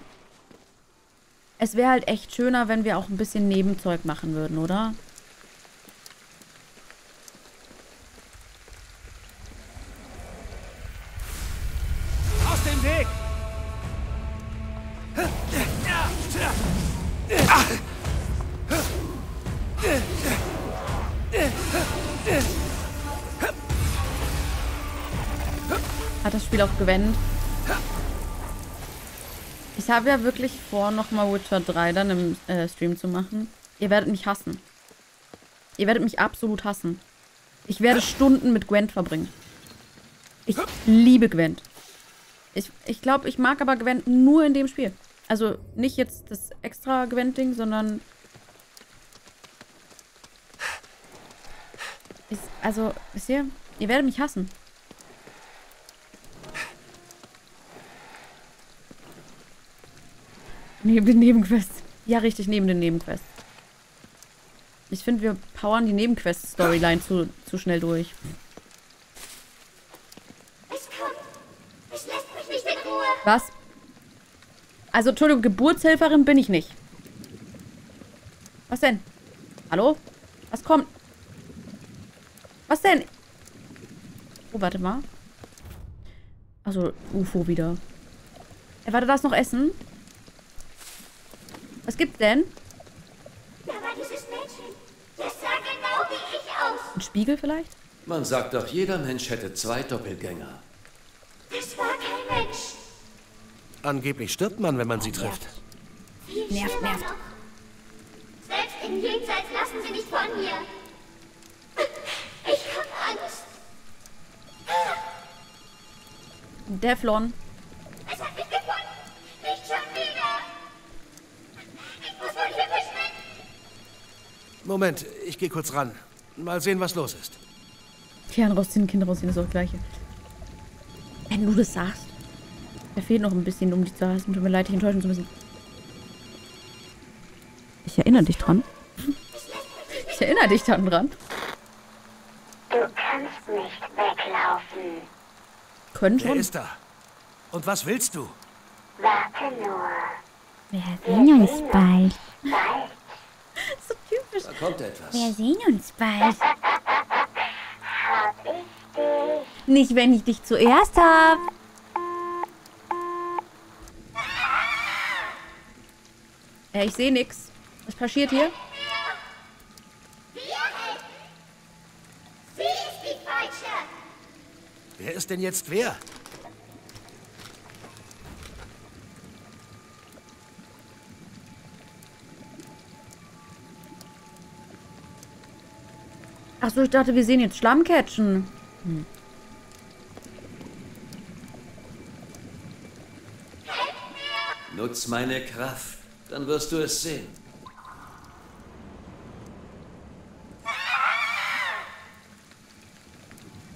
Es wäre halt echt schöner, wenn wir auch ein bisschen Nebenzeug machen würden, oder? Spiel auch gewendet. Ich habe ja wirklich vor, nochmal Witcher 3 dann im äh, Stream zu machen. Ihr werdet mich hassen. Ihr werdet mich absolut hassen. Ich werde Stunden mit Gwent verbringen. Ich liebe Gwent. Ich, ich glaube, ich mag aber Gwent nur in dem Spiel. Also nicht jetzt das extra Gwent-Ding, sondern... Ich, also, wisst ihr? Ihr werdet mich hassen. Neben den Nebenquests. Ja, richtig, neben den Nebenquests. Ich finde, wir powern die Nebenquest-Storyline zu, zu schnell durch. Es kommt. Es lässt mich nicht in Ruhe. Was? Also, Entschuldigung, Geburtshelferin bin ich nicht. Was denn? Hallo? Was kommt? Was denn? Oh, warte mal. Also, UFO wieder. Ey, warte, da ist noch Essen. Was gibt's denn? Da war dieses Mädchen. Das sah genau wie ich aus. Ein Spiegel vielleicht? Man sagt doch, jeder Mensch hätte zwei Doppelgänger. Das war kein Mensch. Angeblich stirbt man, wenn man sie trifft. Viel Nervt, nervt. noch. Selbst im Jenseits lassen sie nicht von mir. Ich hab Angst. Devlon. Moment, ich gehe kurz ran. Mal sehen, was los ist. Kern rausziehen, Kind rausziehen, ist auch das Gleiche. Wenn du das sagst. Da fehlt noch ein bisschen, um dich zu hassen. Tut mir leid, dich enttäuschen zu müssen. Ich erinnere dich dran. Ich erinnere dich dann dran. Du kannst nicht weglaufen. Können Wer schon. ist da? Und was willst du? Warte nur. Wir sehen uns bald. Bald. So typisch. Da kommt etwas. Wir sehen uns bald. Hab ich dich. Nicht, wenn ich dich zuerst hab. Ja, ich sehe nix. Was passiert hier? Wer ist denn jetzt wer? Achso, ich dachte, wir sehen jetzt Schlammcatchen. Nutz meine Kraft, dann wirst du es sehen.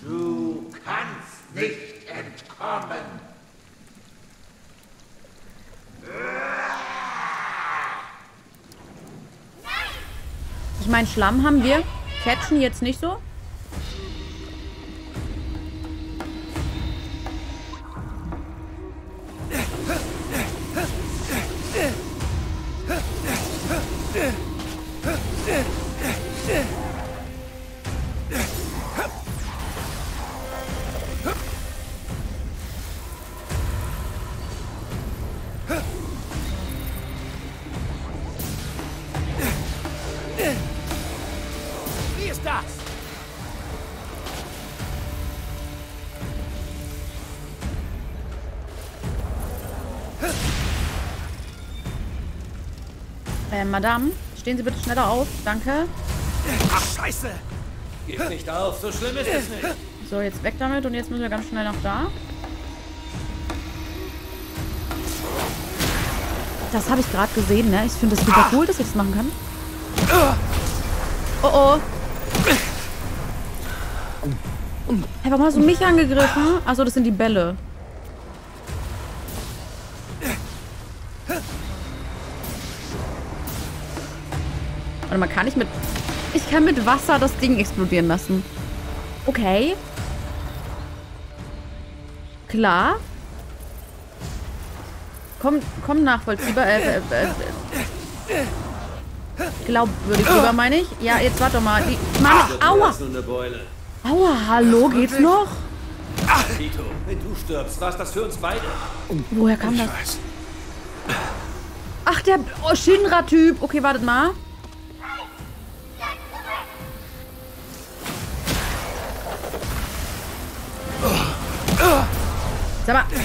Du kannst nicht entkommen. Ich meine, Schlamm haben wir. Catchen jetzt nicht so. Äh, Madame, stehen Sie bitte schneller auf. Danke. Ach, scheiße! Gib nicht auf, so schlimm ist es nicht. So, jetzt weg damit und jetzt müssen wir ganz schnell nach da. Das habe ich gerade gesehen, ne? Ich finde das super cool, dass ich das machen kann. Oh oh. Hey, warum hast du mich angegriffen? Achso, das sind die Bälle. Mal, kann ich mit... Ich kann mit Wasser das Ding explodieren lassen. Okay. Klar. Komm, komm nachvollziehbar. Äh, äh, äh, äh. Glaubwürdig drüber, meine ich. Ja, jetzt warte doch mal. Die, Mann, aua. Aua, hallo, geht's noch? Tito, wenn du stirbst, war's das für uns beide. Woher kam das? Ach, der oh, Shinra-Typ. Okay, wartet mal. Sag mal.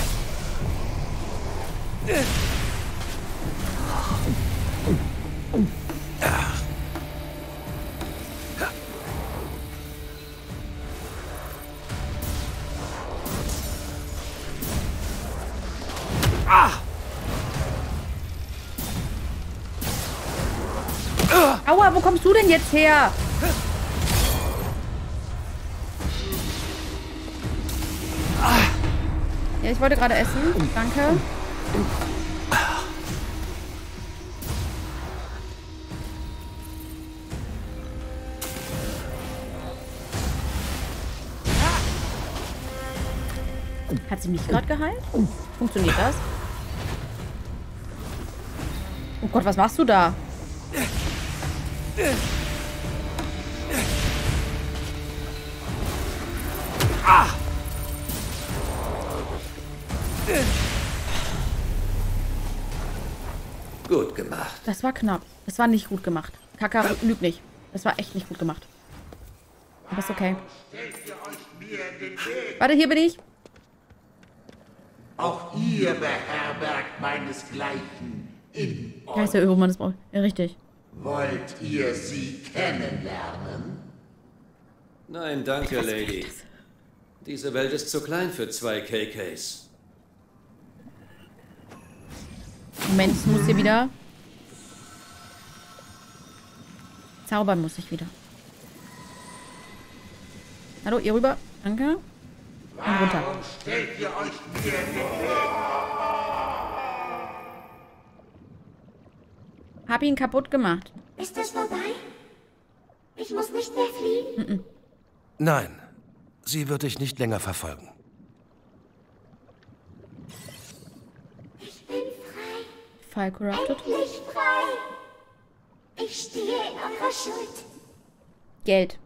Aua, wo kommst du denn jetzt her? Ja, ich wollte gerade essen. Danke. Hat sie mich gerade geheilt? Funktioniert das? Oh Gott, was machst du da? War knapp. Das war nicht gut gemacht. Kaka lügt nicht. Das war echt nicht gut gemacht. Aber ist okay. Warte, hier bin ich. Auch ihr beherbergt meinesgleichen in Ja, ist der Öromann das braucht. Ja, richtig. Wollt ihr sie kennenlernen? Nein, danke, Lady. Diese Welt ist zu klein für zwei KKs. Moment, ich muss hier wieder. Zaubern muss ich wieder. Hallo, ihr rüber. Danke. Und runter. Warum stellt ihr euch mir in den Weg? Hab ihn kaputt gemacht. Ist das vorbei? Ich muss nicht mehr fliehen? Nein, sie wird dich nicht länger verfolgen. Ich bin frei. Fall corrupted. Endlich frei. Ich stehe in eurer Schuld. Geld.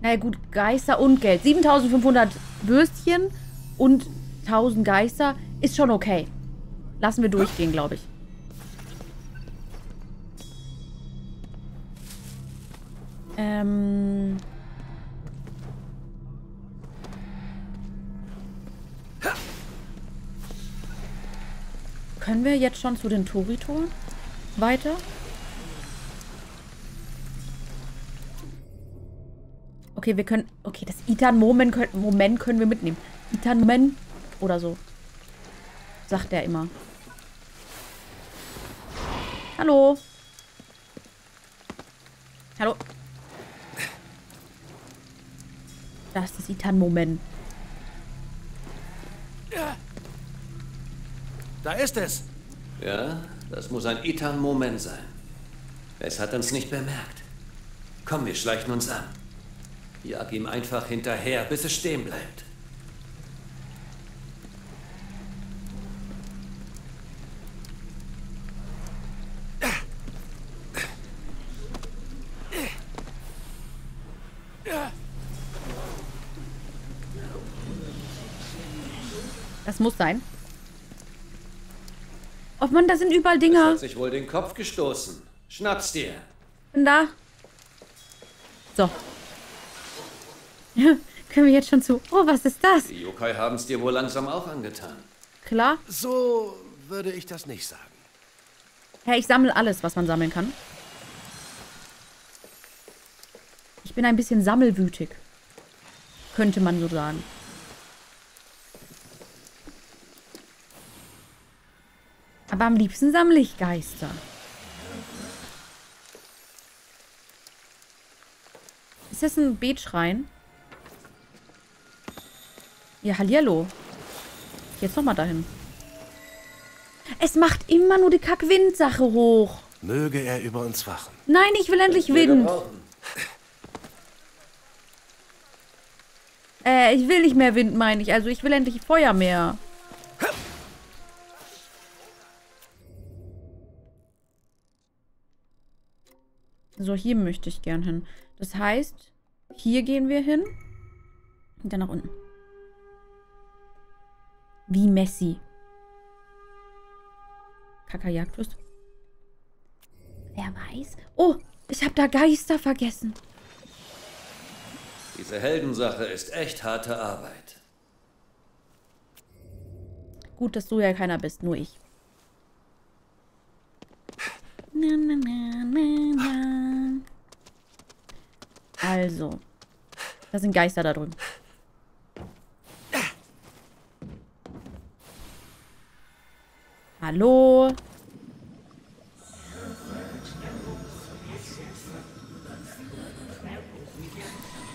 Naja gut, Geister und Geld. 7500 Würstchen und 1000 Geister ist schon okay. Lassen wir durchgehen, glaube ich. Ähm... Können wir jetzt schon zu den Toritoren weiter? Okay, wir können... Okay, das Itan-Moment können, Moment können wir mitnehmen. Itan-Moment oder so. Sagt er immer. Hallo. Hallo. Das ist Itan-Moment. Da ist es. Ja, das muss ein Itan-Moment sein. Es hat uns nicht bemerkt. Komm, wir schleichen uns an. Jag ihm einfach hinterher, bis es stehen bleibt. Das muss sein. Oh Mann, da sind überall Das Dinger. hat sich wohl den Kopf gestoßen. Schnapp's dir. Bin da. So. Können wir jetzt schon zu. Oh, was ist das? Die Yokai haben's dir wohl langsam auch angetan. Klar. So würde ich das nicht sagen. Ja, ich sammle alles, was man sammeln kann. Ich bin ein bisschen sammelwütig. Könnte man so sagen. Aber am liebsten sammle ich Geister. Ist das ein Betschrein? Ja, hallihallo. Jetzt nochmal dahin. Es macht immer nur die Kack-Wind-Sache hoch. Möge er über uns wachen. Nein, ich will endlich Wir Wind. gebrauchen. Äh, ich will nicht mehr Wind, meine ich. Also ich will endlich Feuer mehr. So, hier möchte ich gern hin. Das heißt, hier gehen wir hin. Und dann nach unten. Wie Messi. Kakajagdlust. Wer weiß. Oh, ich habe da Geister vergessen. Diese Heldensache ist echt harte Arbeit. Gut, dass du ja keiner bist, nur ich. Na, na, na, na, na. Also. Da sind Geister da drüben. Hallo?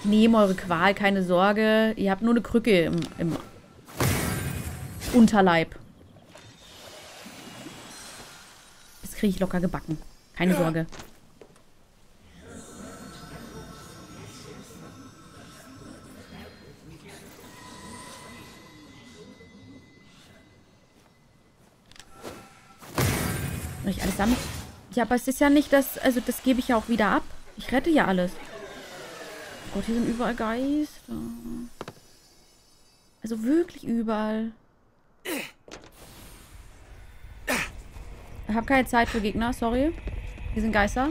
Nehme eure Qual, keine Sorge. Ihr habt nur eine Krücke im, im Unterleib. kriege ich locker gebacken. Keine ja. Sorge. Ich alles damit. Ja, aber es ist ja nicht das. Also, das gebe ich ja auch wieder ab. Ich rette ja alles. Oh Gott, hier sind überall Geister. Also wirklich überall. Ich habe keine Zeit für Gegner, sorry. Hier sind Geister.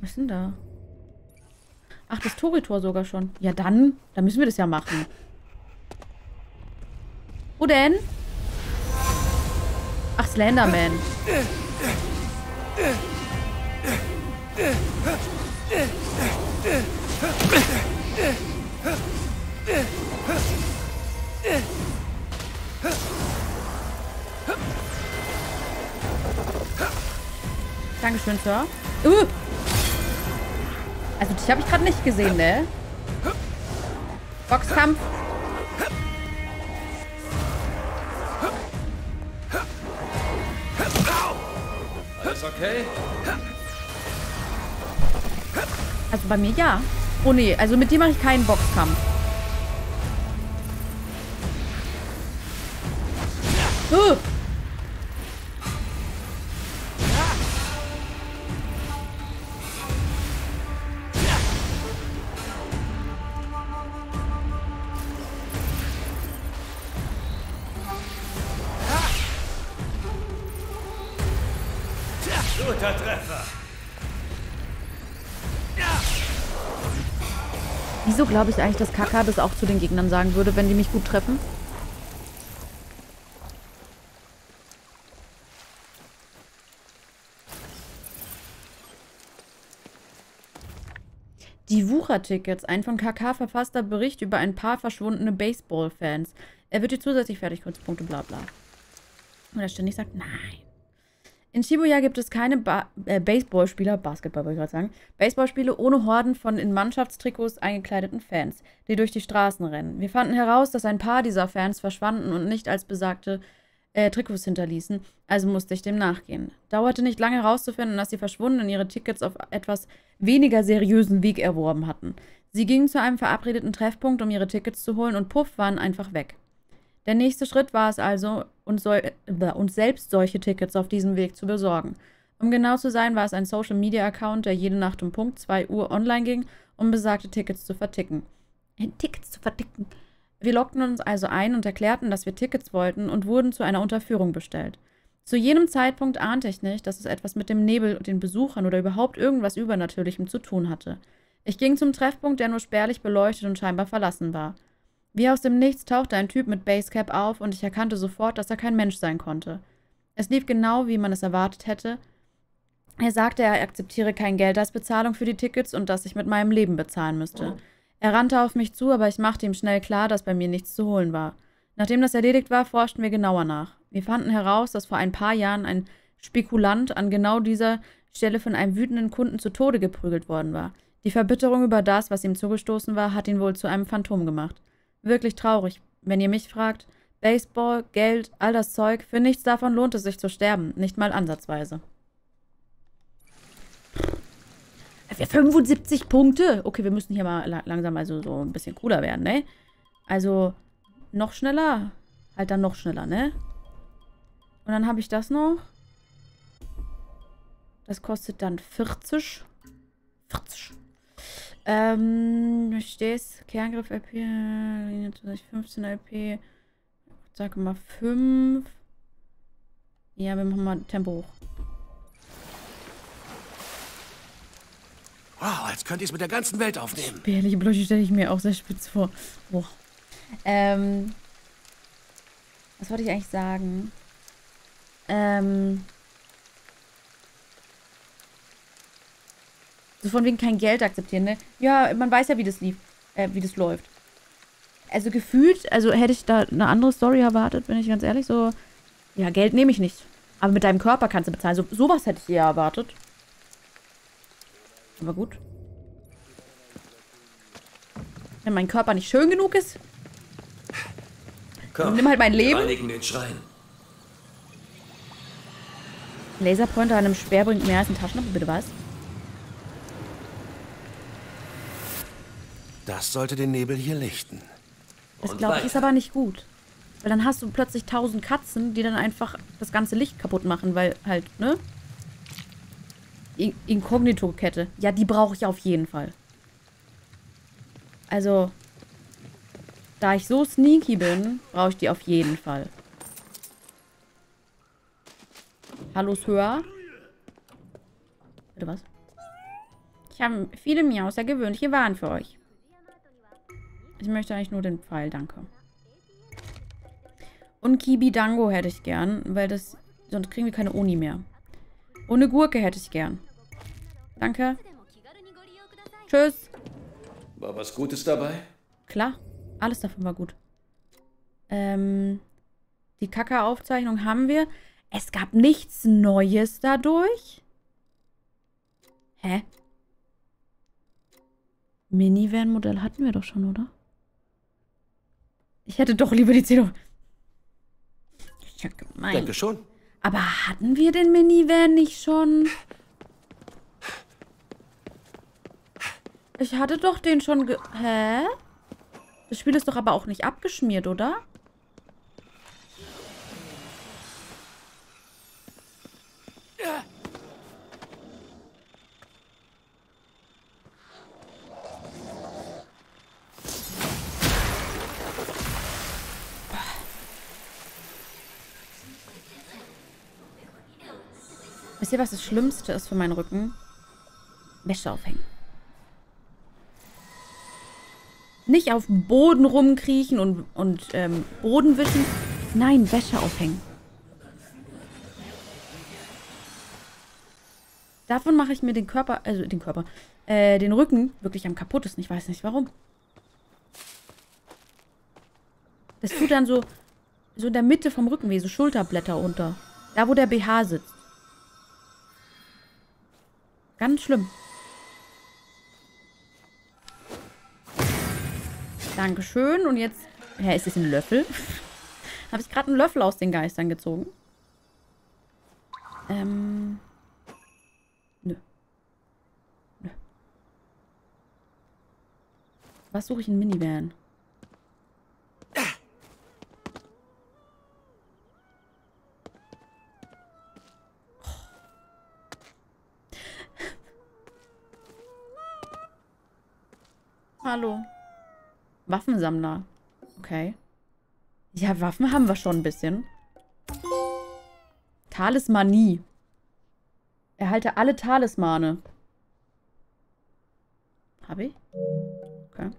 Was ist denn da? Ach, das Toritor sogar schon. Ja, dann. Dann müssen wir das ja machen. Wo denn? Ach, Slenderman. Dankeschön, Sir. Uh. Also, dich habe ich gerade nicht gesehen, ne? Boxkampf. Alles okay? Also bei mir ja. Oh nee, also mit dir mache ich keinen Boxkampf. Glaube ich eigentlich, dass Kaka das auch zu den Gegnern sagen würde, wenn die mich gut treffen? Die Wucher-Tickets, ein von KK verfasster Bericht über ein paar verschwundene Baseball-Fans. Er wird dir zusätzlich Fertigkeitspunkte, bla bla. Und er ständig sagt, nein. In Shibuya gibt es keine ba äh, Baseballspieler, Basketball wollte ich gerade sagen, Baseballspiele ohne Horden von in Mannschaftstrikots eingekleideten Fans, die durch die Straßen rennen. Wir fanden heraus, dass ein paar dieser Fans verschwanden und nicht als besagte äh, Trikots hinterließen, also musste ich dem nachgehen. Dauerte nicht lange herauszufinden, dass die Verschwundenen ihre Tickets auf etwas weniger seriösen Weg erworben hatten. Sie gingen zu einem verabredeten Treffpunkt, um ihre Tickets zu holen und puff waren einfach weg. Der nächste Schritt war es also, uns, sol- äh, uns selbst solche Tickets auf diesem Weg zu besorgen. Um genau zu sein, war es ein Social-Media-Account, der jede Nacht um Punkt 2 Uhr online ging, um besagte Tickets zu verticken. Äh, Tickets zu verticken. Wir lockten uns also ein und erklärten, dass wir Tickets wollten und wurden zu einer Unterführung bestellt. Zu jenem Zeitpunkt ahnte ich nicht, dass es etwas mit dem Nebel und den Besuchern oder überhaupt irgendwas Übernatürlichem zu tun hatte. Ich ging zum Treffpunkt, der nur spärlich beleuchtet und scheinbar verlassen war. Wie aus dem Nichts tauchte ein Typ mit Basecap auf und ich erkannte sofort, dass er kein Mensch sein konnte. Es lief genau, wie man es erwartet hätte. Er sagte, er akzeptiere kein Geld als Bezahlung für die Tickets und dass ich mit meinem Leben bezahlen müsste. Er rannte auf mich zu, aber ich machte ihm schnell klar, dass bei mir nichts zu holen war. Nachdem das erledigt war, forschten wir genauer nach. Wir fanden heraus, dass vor ein paar Jahren ein Spekulant an genau dieser Stelle von einem wütenden Kunden zu Tode geprügelt worden war. Die Verbitterung über das, was ihm zugestoßen war, hat ihn wohl zu einem Phantom gemacht. Wirklich traurig, wenn ihr mich fragt. Baseball, Geld, all das Zeug, für nichts davon lohnt es sich zu sterben, nicht mal ansatzweise. Wir 75 Punkte. Okay, wir müssen hier mal la langsam also so ein bisschen cooler werden, ne? Also noch schneller. Halt dann noch schneller, ne? Und dann habe ich das noch. Das kostet dann 40. 40. Ähm, stehst Kerngriff LP, Linie 15 LP. Sag mal 5. Ja, wir machen mal Tempo hoch. Wow, als könnt ihr es mit der ganzen Welt aufnehmen. Spärliche Blusche stelle ich mir auch sehr spitz vor. Boah. Ähm. Was wollte ich eigentlich sagen? Ähm. So von wegen kein Geld akzeptieren, ne? Ja, man weiß ja, wie das lief. Äh, wie das läuft. Also gefühlt, also hätte ich da eine andere Story erwartet, bin ich ganz ehrlich, so. Ja, Geld nehme ich nicht. Aber mit deinem Körper kannst du bezahlen. So, sowas hätte ich eher erwartet. Aber gut. Wenn mein Körper nicht schön genug ist, Komm, Nimm halt mein Leben. reinigen den Schrein. Laserpointer an einem Speer bringt mehr als ein Taschenlampe, bitte was? Das sollte den Nebel hier lichten. Das glaube ich ist aber nicht gut. Weil dann hast du plötzlich tausend Katzen, die dann einfach das ganze Licht kaputt machen, weil halt, ne? In Inkognito-Kette. Ja, die brauche ich auf jeden Fall. Also, da ich so sneaky bin, brauche ich die auf jeden Fall. Hallo, Höher. Bitte was? Ich habe viele mir außergewöhnliche Waren für euch. Ich möchte eigentlich nur den Pfeil, danke. Und Kibi Dango hätte ich gern, weil das... Sonst kriegen wir keine Uni mehr. Und eine Gurke hätte ich gern. Danke. Tschüss. War was Gutes dabei? Klar, alles davon war gut. Ähm, die Kacke-Aufzeichnung haben wir. Es gab nichts Neues dadurch. Hä? Minivan-Modell hatten wir doch schon, oder? Ich hätte doch lieber die 10 Ich hab gemein. Denke schon. Aber hatten wir den Minivan nicht schon? Ich hatte doch den schon ge... Hä? Das Spiel ist doch aber auch nicht abgeschmiert, oder? Wisst ihr, was das Schlimmste ist für meinen Rücken? Wäsche aufhängen. Nicht auf Boden rumkriechen und, und ähm, Boden wischen. Nein, Wäsche aufhängen. Davon mache ich mir den Körper, also den Körper, äh, den Rücken wirklich am kaputtesten. Ich weiß nicht warum. Das tut dann so, so in der Mitte vom Rücken weh, so Schulterblätter unter. Da, wo der BH sitzt. Ganz schlimm. Dankeschön. Und jetzt... Hä, ist das ein Löffel? Habe ich gerade einen Löffel aus den Geistern gezogen? Ähm... Nö. Nö. Was suche ich in Minivan? Hallo. Waffensammler. Okay. Ja, Waffen haben wir schon ein bisschen. Talismanie. Erhalte alle Talismane. Habe ich? Okay.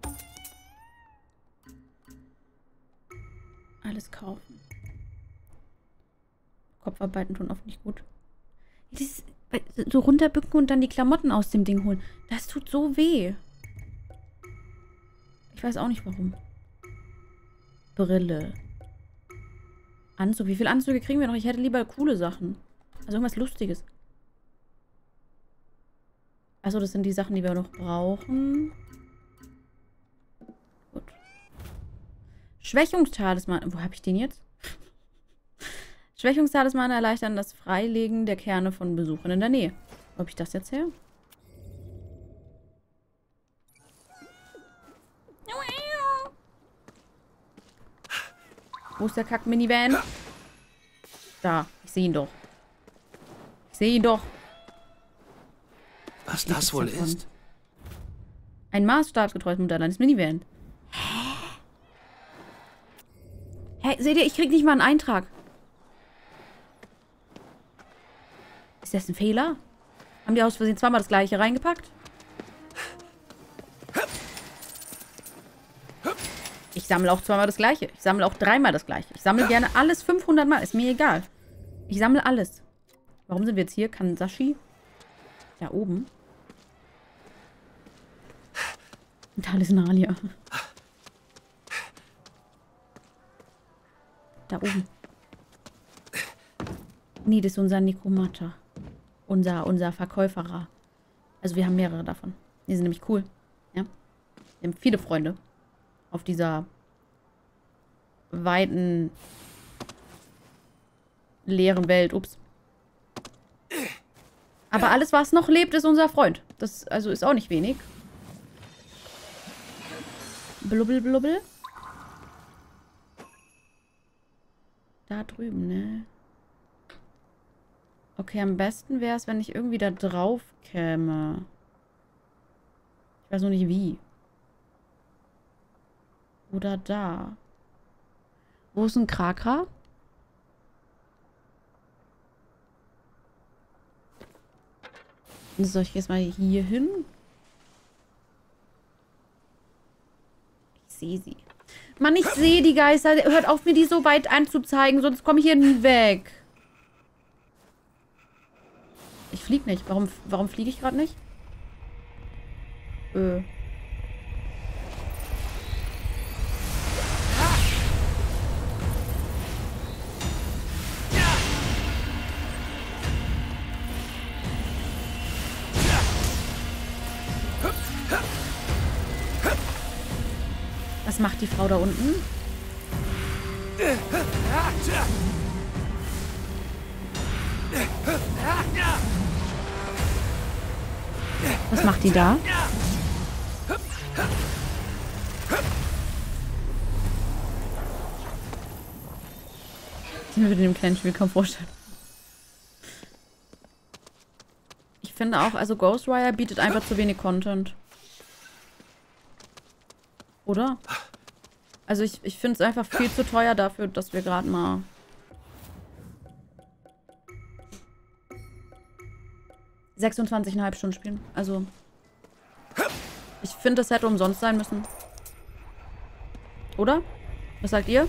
Alles kaufen. Kopfarbeiten tun oft nicht gut. Dieses, so runterbücken und dann die Klamotten aus dem Ding holen. Das tut so weh. Ich weiß auch nicht warum. Brille. Anzug. Wie viele Anzüge kriegen wir noch? Ich hätte lieber coole Sachen. Also irgendwas Lustiges. Achso, das sind die Sachen, die wir noch brauchen. Gut. Schwächungstalisman. Wo habe ich den jetzt? Schwächungstalisman erleichtern das Freilegen der Kerne von Besuchern in der Nähe. Habe ich das jetzt her? Wo ist der Kack-Minivan? Da. Ich sehe ihn doch. Ich sehe ihn doch. Was das wohl davon. ist? Ein maßstabsgetreues Modell eines Minivan. Hä? Hä, seht ihr, ich krieg nicht mal einen Eintrag. Ist das ein Fehler? Haben die aus Versehen zweimal das gleiche reingepackt? Sammle auch zweimal das gleiche. Ich sammle auch dreimal das gleiche. Ich sammle gerne alles 500 Mal. Ist mir egal. Ich sammle alles. Warum sind wir jetzt hier? Kansashi? Da oben. Ein Talismania. Da oben. Nee, das ist unser Nikomata. Unser, unser Verkäuferer. Also wir haben mehrere davon. Die sind nämlich cool. Ja. Wir haben viele Freunde. Auf dieser weiten leeren Welt. Ups. Aber alles, was noch lebt, ist unser Freund. Das also ist auch nicht wenig. Blubbel, blubbel. Da drüben, ne? Okay, am besten wäre es, wenn ich irgendwie da drauf käme. Ich weiß noch nicht wie. Oder da. Wo ist ein Krakra? Soll ich jetzt mal hier hin? Ich sehe sie. Mann, ich sehe die Geister. Hört auf, mir die so weit anzuzeigen, sonst komme ich hier nie weg. Ich fliege nicht. Warum, warum fliege ich gerade nicht? Äh. Was macht die Frau da unten? Was macht die da? Ich mit dem kleinen Spiel kaum vorstellen. Ich finde auch, also Ghostwire bietet einfach zu wenig Content. Oder? Also ich, ich finde es einfach viel zu teuer dafür, dass wir gerade mal... ...26,5 Stunden spielen. Also... Ich finde, das hätte umsonst sein müssen. Oder? Was sagt ihr?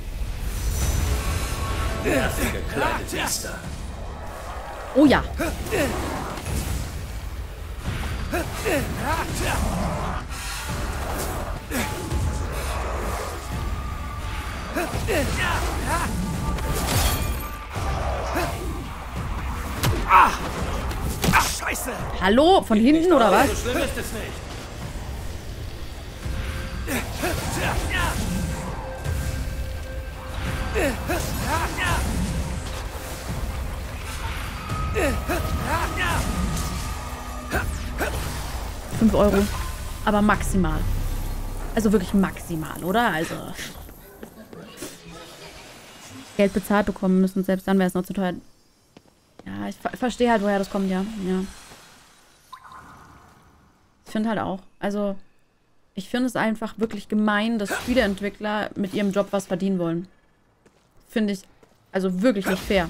Oh ja. Ach, scheiße. Hallo? Von hinten oder was? So schlimm ist es nicht. Fünf Euro. Aber maximal. Also wirklich maximal, oder? Also. Geld bezahlt bekommen müssen, selbst dann wäre es noch zu teuer. Ja, ich ver verstehe halt, woher das kommt, ja. Ja. Ich finde halt auch. Also, ich finde es einfach wirklich gemein, dass Spieleentwickler mit ihrem Job was verdienen wollen. Finde ich also wirklich nicht fair.